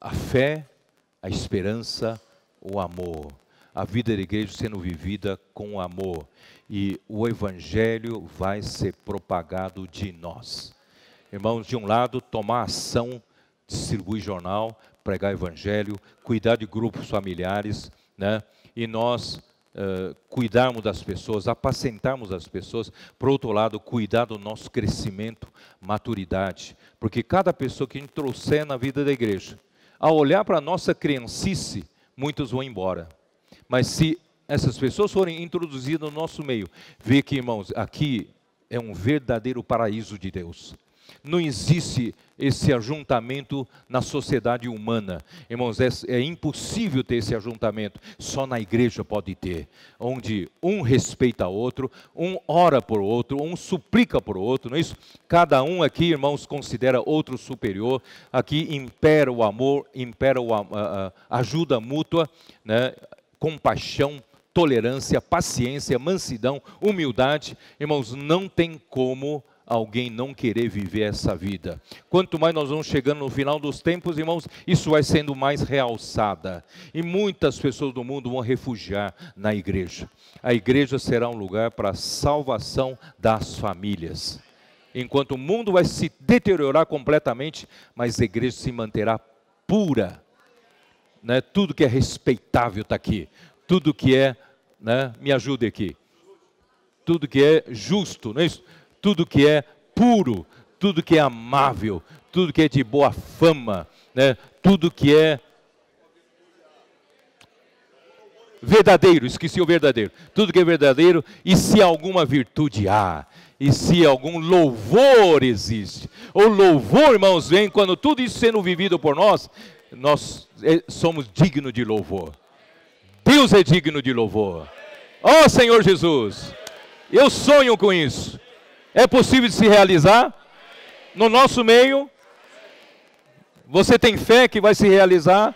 A fé, a esperança, o amor. A vida da igreja sendo vivida com amor. E o evangelho vai ser propagado de nós. Irmãos, de um lado, tomar ação, distribuir jornal, pregar evangelho, cuidar de grupos familiares, né? E nós uh, cuidarmos das pessoas, apacentarmos as pessoas. Por outro lado, cuidar do nosso crescimento, maturidade, porque cada pessoa que a gente trouxer na vida da igreja, ao olhar para a nossa criancice, muitos vão embora. Mas se essas pessoas forem introduzidas no nosso meio, vê que, irmãos, aqui é um verdadeiro paraíso de Deus. Não existe esse ajuntamento na sociedade humana. Irmãos, é, é, impossível ter esse ajuntamento. Só na igreja pode ter. Onde um respeita o outro, um ora por outro, um suplica por outro, não é isso? Cada um aqui, irmãos, considera outro superior. Aqui impera o amor, impera a, a ajuda mútua, né? compaixão, tolerância, paciência, mansidão, humildade. Irmãos, não tem como alguém não querer viver essa vida. Quanto mais nós vamos chegando no final dos tempos, irmãos, isso vai sendo mais realçada. E muitas pessoas do mundo vão refugiar na igreja. A igreja será um lugar para a salvação das famílias. Enquanto o mundo vai se deteriorar completamente, mas a igreja se manterá pura. Né? Tudo que é respeitável está aqui. Tudo que é, né? me ajude aqui. Tudo que é justo, não é isso? Tudo que é puro, tudo que é amável, tudo que é de boa fama, né? tudo que é verdadeiro, esqueci o verdadeiro, tudo que é verdadeiro, e se alguma virtude há, e se algum louvor existe. O louvor, irmãos, vem quando tudo isso sendo vivido por nós, nós é, somos dignos de louvor. Deus é digno de louvor. Ó oh, Senhor Jesus, eu sonho com isso. É possível de se realizar? No nosso meio? Você tem fé que vai se realizar?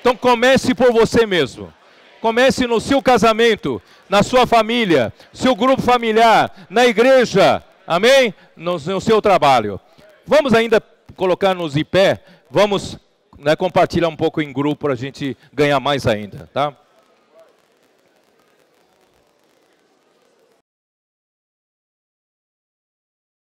Então comece por você mesmo. Comece no seu casamento, na sua família, seu grupo familiar, na igreja, amém? No, no seu trabalho. Vamos ainda colocar-nos de pé, vamos né, compartilhar um pouco em grupo para a gente ganhar mais ainda, tá?